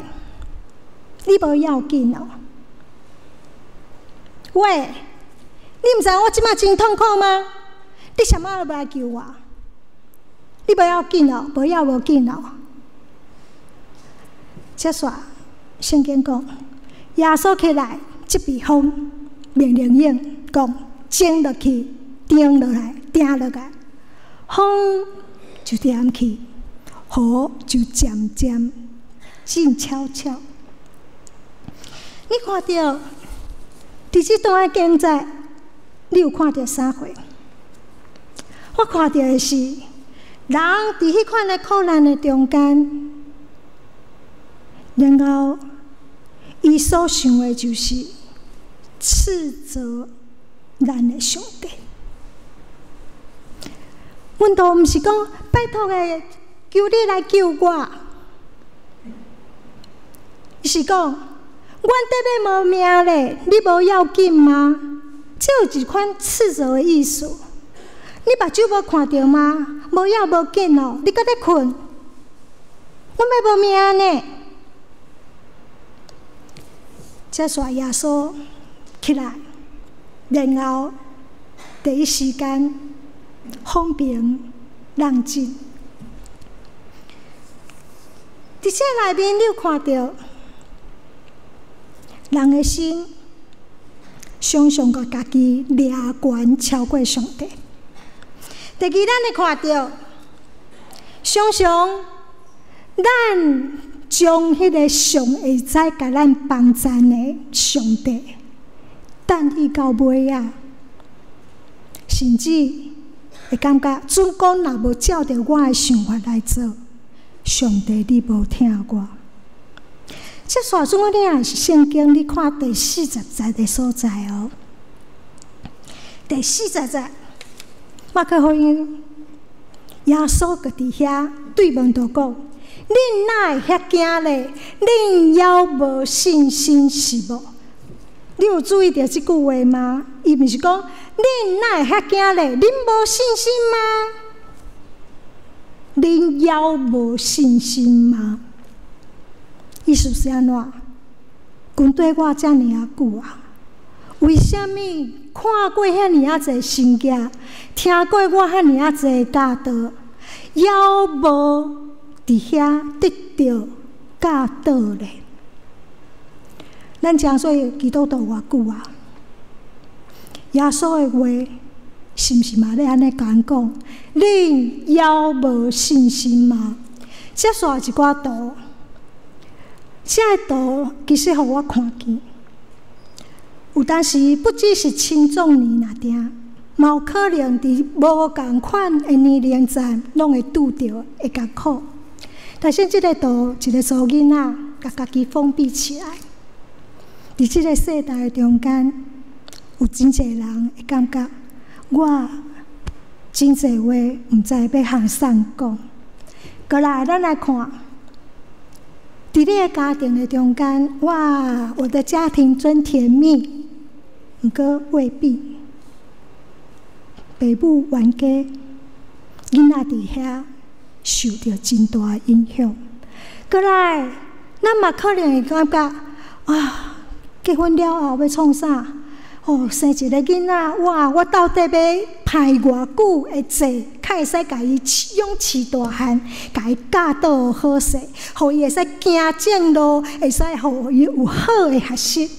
B: 你无要紧哦。喂，你毋知我即马真痛苦吗？你什么都不来救我？你不要紧哦，不要无紧哦。接下圣经讲，耶稣起来，即笔风命令应讲，静落去，定落来，定落来，风就点去，雨就渐渐静悄悄。你看到，伫即段的经在，你有看到啥货？我看到的是，人伫迄款的苦难的中间，然后。伊所想的就是斥责咱的上帝。阮都毋是讲拜托的，求你来救我，伊是讲阮得要无命咧，你无要紧吗？这有一款斥责的意思。你目睭无看到吗？无要无紧哦，你搁咧困，我要无命呢。才说耶稣起来，然后第一时间风平浪静。伫这内面，你有看到人的心，常常甲家己掠悬超过上帝。第二，咱会看到，常常咱。将迄个上会使甲咱帮赞的上帝，等伊到尾啊，甚至会感觉主公若无照着我的想法来做，上帝你无听我。这说中我咧是圣经，你看第四十节的所在哦。第四十节，马克福音，耶稣个伫遐对门徒讲。恁哪会遐惊咧？恁要无信心是无？你有注意到即句话吗？伊毋是讲恁哪会遐惊咧？恁无信心吗？恁要无信心吗？意思是安怎？军队我遮尔啊久啊，为什物看过遐尔啊侪圣经，听过我遐尔啊侪教导，要无？伫遐得到教导咧，咱正说基督徒偌久啊？耶稣的话是毋是嘛？咧安尼讲讲，恁犹无信心吗？接下一寡图，这图其实互我看见，有当时不只是青壮年那点，有可能伫无共款的年龄层，拢会拄着会艰苦。但是即个图，一个查囡仔，甲家己封闭起来。伫即个世代中间，有真侪人会感觉，我真侪话毋知要向谁讲。过来，咱来看，伫你个家庭的中间，哇，我的家庭真甜蜜。毋过未必，爸母冤家，囡仔伫遐。受到真大影响。过来，咱嘛可能会感觉啊，结婚了后要创啥？哦，生一个囡仔，哇！我到底要排偌久会坐，较会使甲伊养饲大汉，甲伊教导好势，互伊会使行正路，会使互伊有好的学习。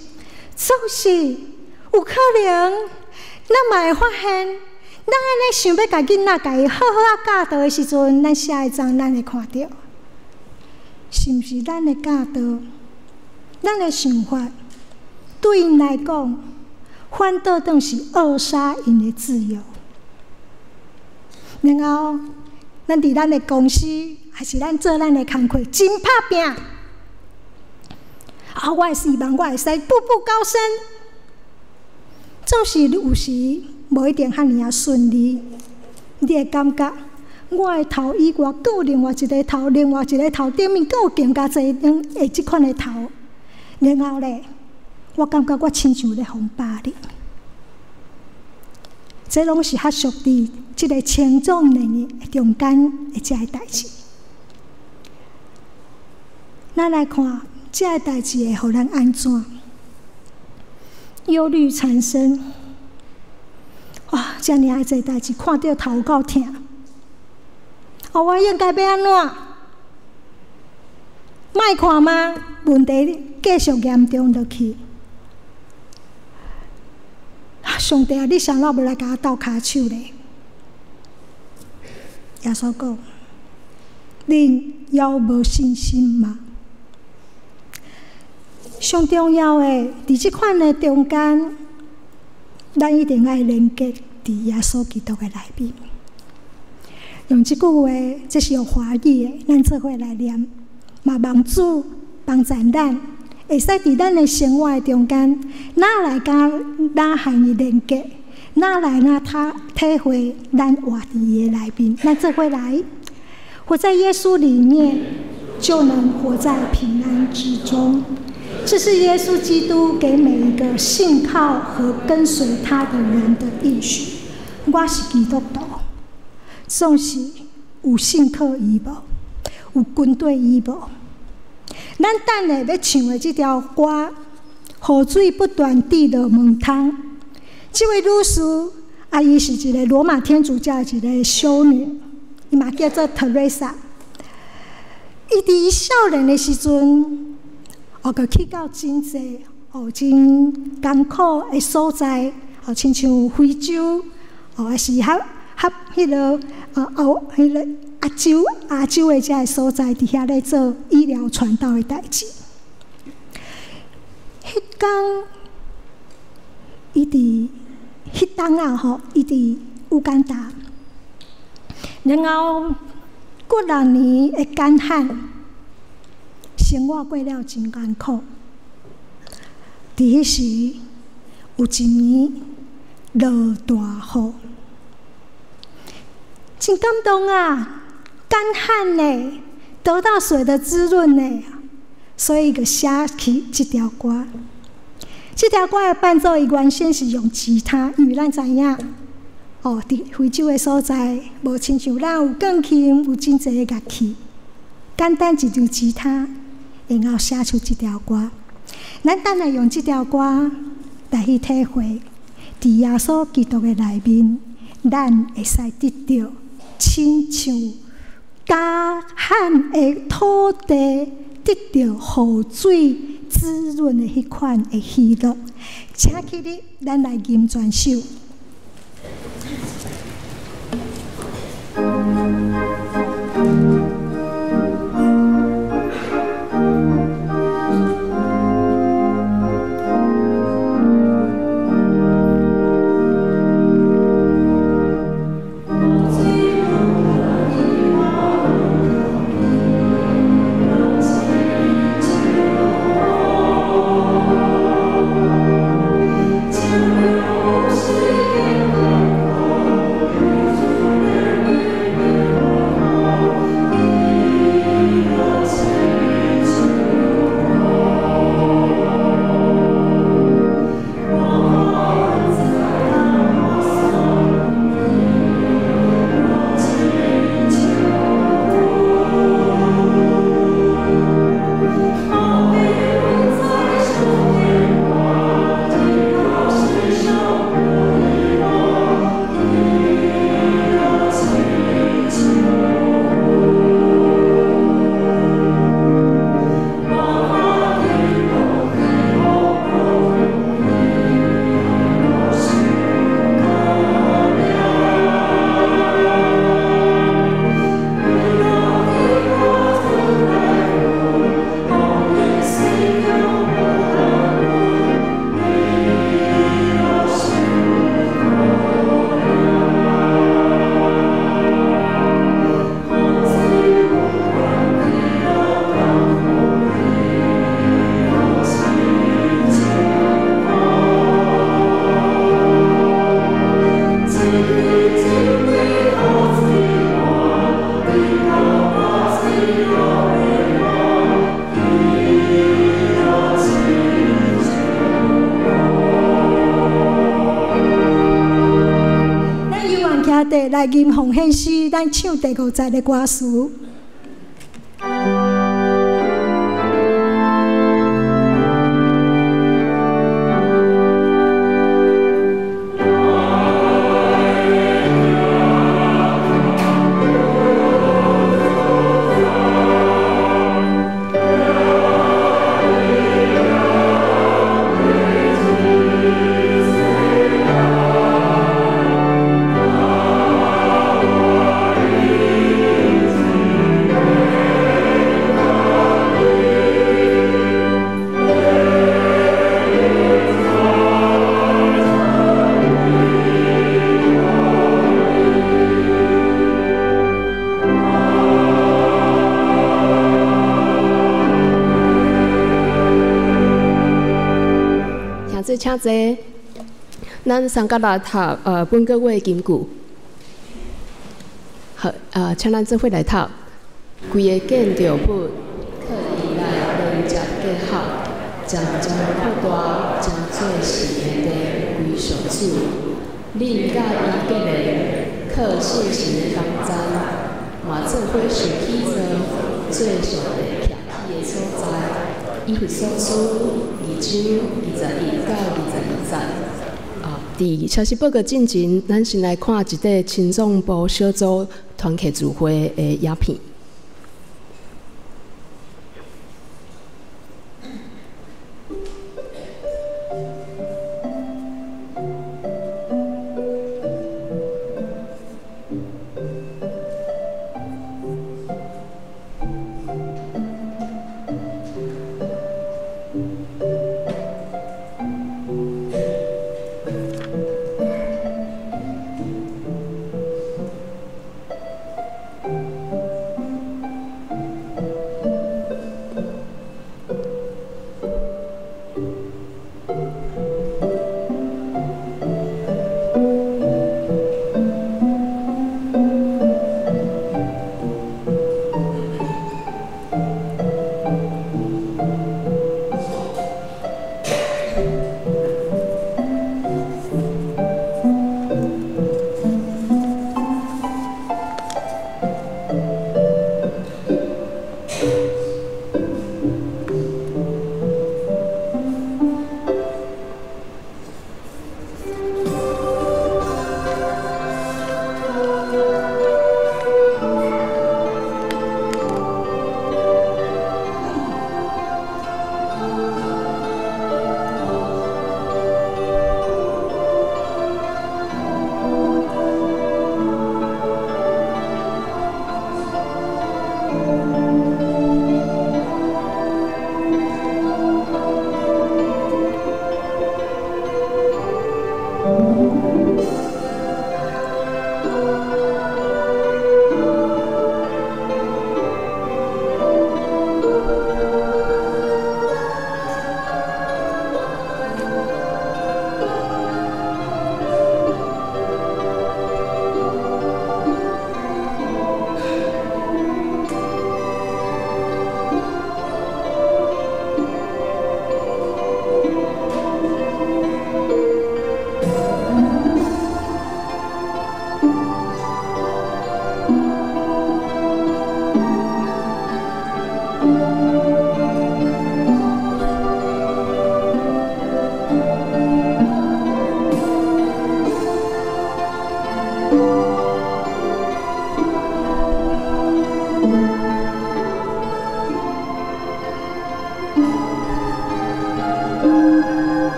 B: 总是有可能，咱嘛会发现。咱安尼想要甲囡仔甲伊好好啊教导的时阵，咱下一章咱会看到，是毋是咱的教导？咱的想法对因来讲，反倒当是扼杀因的自由。然后，咱伫咱的公司，还是咱做咱的工课，真拍拼。啊，我希望我会使步步高升，总是有时。无一定遐尼啊顺利，你会感觉我的头以外，搁有另外一个头，另外一个头顶面阁有更加侪种诶即款的头，然后咧，我感觉我亲像咧红巴哩，这拢是较属于即个青壮年的中间的即个代志。咱来看即个代志会互咱安怎？忧虑产生。遮尔爱做代志，看到头够疼。哦，我应该要安怎？卖看吗？问题继续严重落去。上帝啊，你想哪要来甲我斗骹手咧？耶稣讲：恁要无信心吗？上重要的，伫即款的中间，咱一定爱连接伫耶稣基督的内面。用即句话，这是有华语的，咱做伙来念。嘛，帮助帮助咱，会使伫咱的生活中间，哪来甲哪含伊连接，哪来哪他体会咱活伫伊的内面。咱做伙来，活在耶稣里面，就能活在平安之中。这是耶稣基督给每一个信靠和跟随他的人的应许。我是基督徒，总是有信靠伊无，有军队伊无。咱等下要唱的这条歌，河水不断滴落门窗。这位女士，啊，伊是一个罗马天主教的一个修女，伊嘛叫做特蕾莎。伊伫少年的时阵。哦，佮去到真济哦，真艰苦的所在，哦，亲像非洲，哦，还是合合迄个啊，欧迄个亚洲亚洲的遮个所在，伫遐咧做医疗传道的代志。迄工，伊伫迄当啊，吼，伊伫乌干达，然后过两年的干旱。生活过了真艰苦，伫迄时有一年落大雨，真感动啊！干旱呢，得到水的滋润呢，所以就写起这条歌。这条歌的伴奏，伊原先是用吉他，因为咱知影，哦，伫非洲的所在，无亲像咱有钢琴，有真济乐器，简单一张吉他。然后写出这条歌，咱等下用这条歌来去体会，伫耶稣基督的内面，咱会使得到亲像干旱的土地得到雨水滋润的迄款的喜乐。请起你，咱来吟转首。来吟奉献诗，咱唱第五十的歌词。
C: 咱三甲来读呃本个月金句。好，呃，请咱做伙来读。规个建筑物，可以来连接结合，渐渐扩大，将做实的归属主。另甲伊建立可信实的房站，嘛做伙是起做最上的徛起的所在。伊会所处二章二十一到二十二节。伫消息报告进前，咱先来看一个青藏部小组团体组会的影片。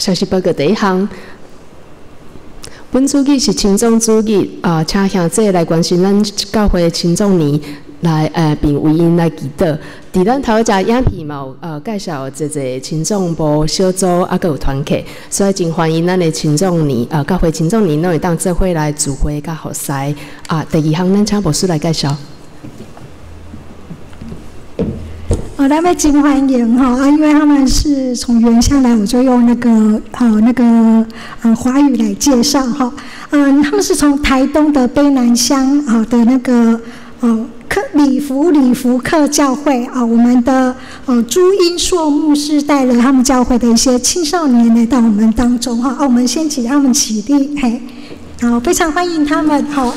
C: 消息报告第一项，本主记是青总主记啊，请向这来关心咱教会的青总年来呃，并为因来祈祷。伫咱头一只影片嘛有呃介绍一个青总部小组啊，佮有团体，所以真欢迎咱的青总年啊，教会青总年拢会当做伙来聚会甲学习啊。第二项，咱请博士来介绍。
B: 他们金欢迎哈啊，因为他们是从原乡来，我就用那个好那个呃华语来介绍哈。嗯，他们是从台东的卑南乡啊的那个哦克礼福礼福克教会啊，我们的呃朱英硕牧师带了他们教会的一些青少年来到我们当中哈。啊，我们先请他们起立，嘿，好，非常欢迎他们，好。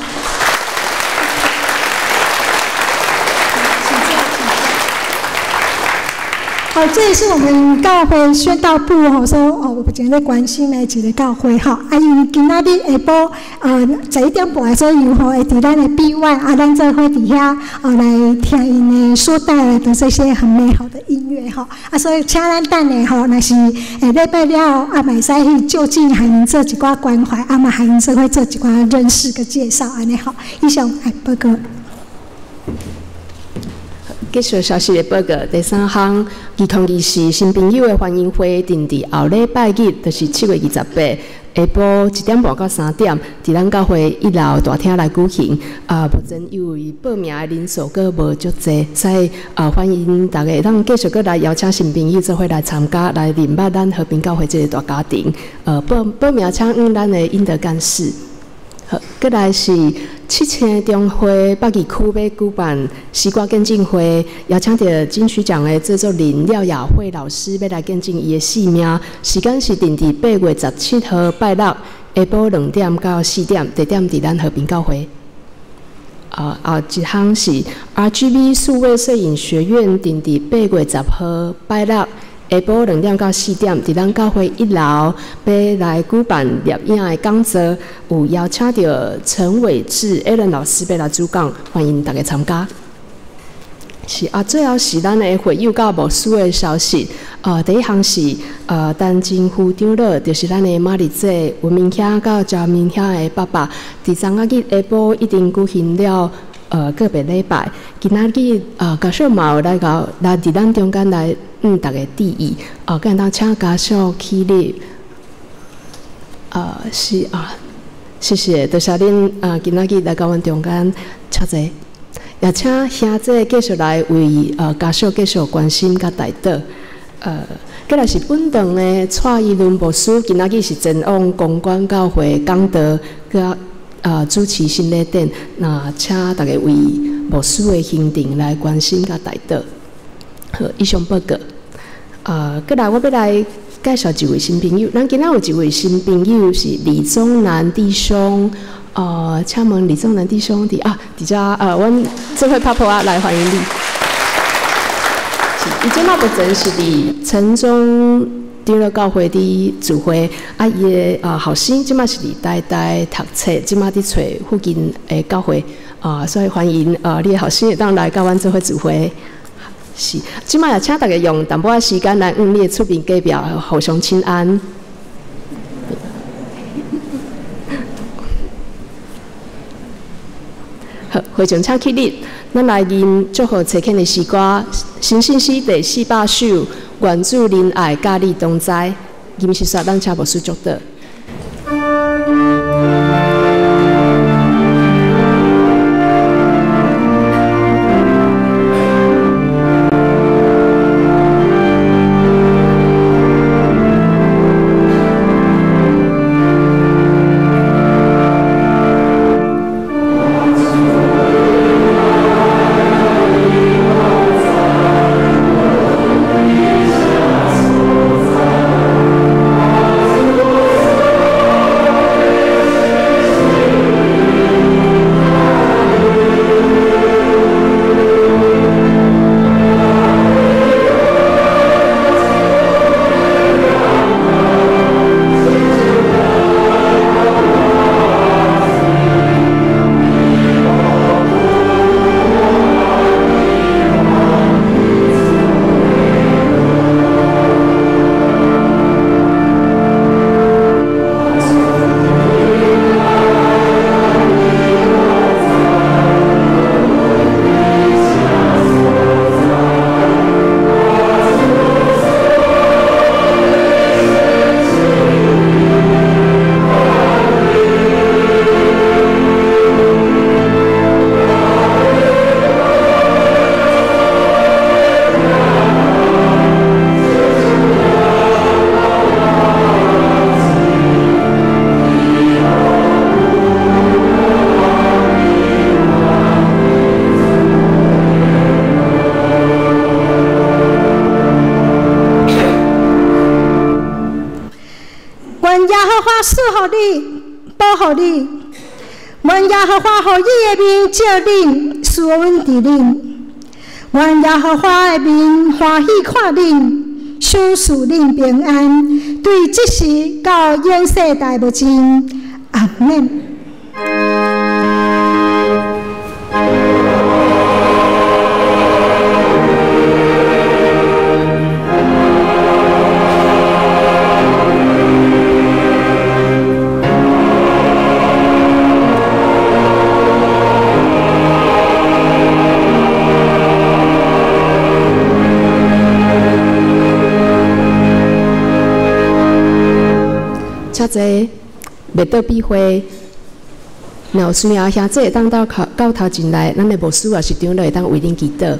B: 好，这也是我们教会宣道部吼说哦，我们今日关心的一个教会哈。啊，因为今仔日下晡呃十一点半的时候吼，会伫咱的 B One 啊，咱做会伫遐呃来听因的所带来的这些很美好的音乐哈。啊，所以请咱等下吼，若是下礼拜了，啊，买使去就近还能做一寡关怀，啊嘛还能做会做一寡认识个介绍安尼好。以上哎报告。
C: 继续消息的报告，第三项，儿童仪式新朋友的欢迎会定伫后礼拜日，就是七月二十八下晡一点半到三点，伫咱教会一楼大厅来举行。啊，目前因为报名的人数阁无足济，所以啊，欢迎大家当继续阁来邀请新朋友做伙来参加，来认捌咱和平教会这个大家庭。呃，报报名请按咱的应德干事。好，过来是七千中会北义区要举办西瓜鉴证会，邀请到金曲奖的制作人廖雅慧老师要来鉴证伊的性命。时间是定伫八月十七号拜六下晡两点到四点，地点伫咱和平教会。啊啊，一项是 RGB 数位摄影学院定伫八月十号拜六。下晡两点到四点，伫咱教会一楼要来举办摄影的讲座，有邀请到陈伟志 L 老师要来主讲，欢迎大家参加。是啊，最后是咱的会友到牧师的消息。呃，第一项是呃，单金副长老，就是咱的马丽姐、文明兄到赵明兄的爸爸。第三个日下晡一定举行了呃个别礼拜。今仔日呃，家属嘛来到来伫咱中间来。嗯，大家第一，哦，跟当请家属起立，啊，是啊，谢谢，多谢恁啊，今仔日来到阮中间插座，也请兄弟继续来为呃家属继续关心甲带导，呃，过来是本堂的蔡依伦牧师，今仔日是前往公关教会讲道，佮啊主持新礼典，那请大家为牧师的行程来关心甲带导，好，以上报告。呃，过来我要来介绍一位新朋友。咱今仔有一位新朋友是李宗南弟兄。呃，请问李宗南弟兄弟啊，伫遮呃，阮这位拍婆啊来欢迎你。伊即马目前是伫城中长老教会伫主会，啊伊的呃后生即马是伫呆呆读册，即马伫找附近的教会啊，所以欢迎呃你的后生会当来教阮做伙主会。是，即摆也请大家用淡薄仔时间来你的出面代表，互相请安。好，会场请起立，咱来吟祝贺蔡庆的诗歌，新信息第四百首，愿主仁爱加你同在，吟诗说咱请无师祝的。
B: 愿耶和华予伊的名照恁，赐阮伫恁。愿耶和华的面欢喜看恁，想赐恁平安，对即时到永世大不尽。阿门。
C: 车坐，未到闭会。若有需要，兄这会当到到到头前来，咱的牧师也是长老会当为恁祈祷。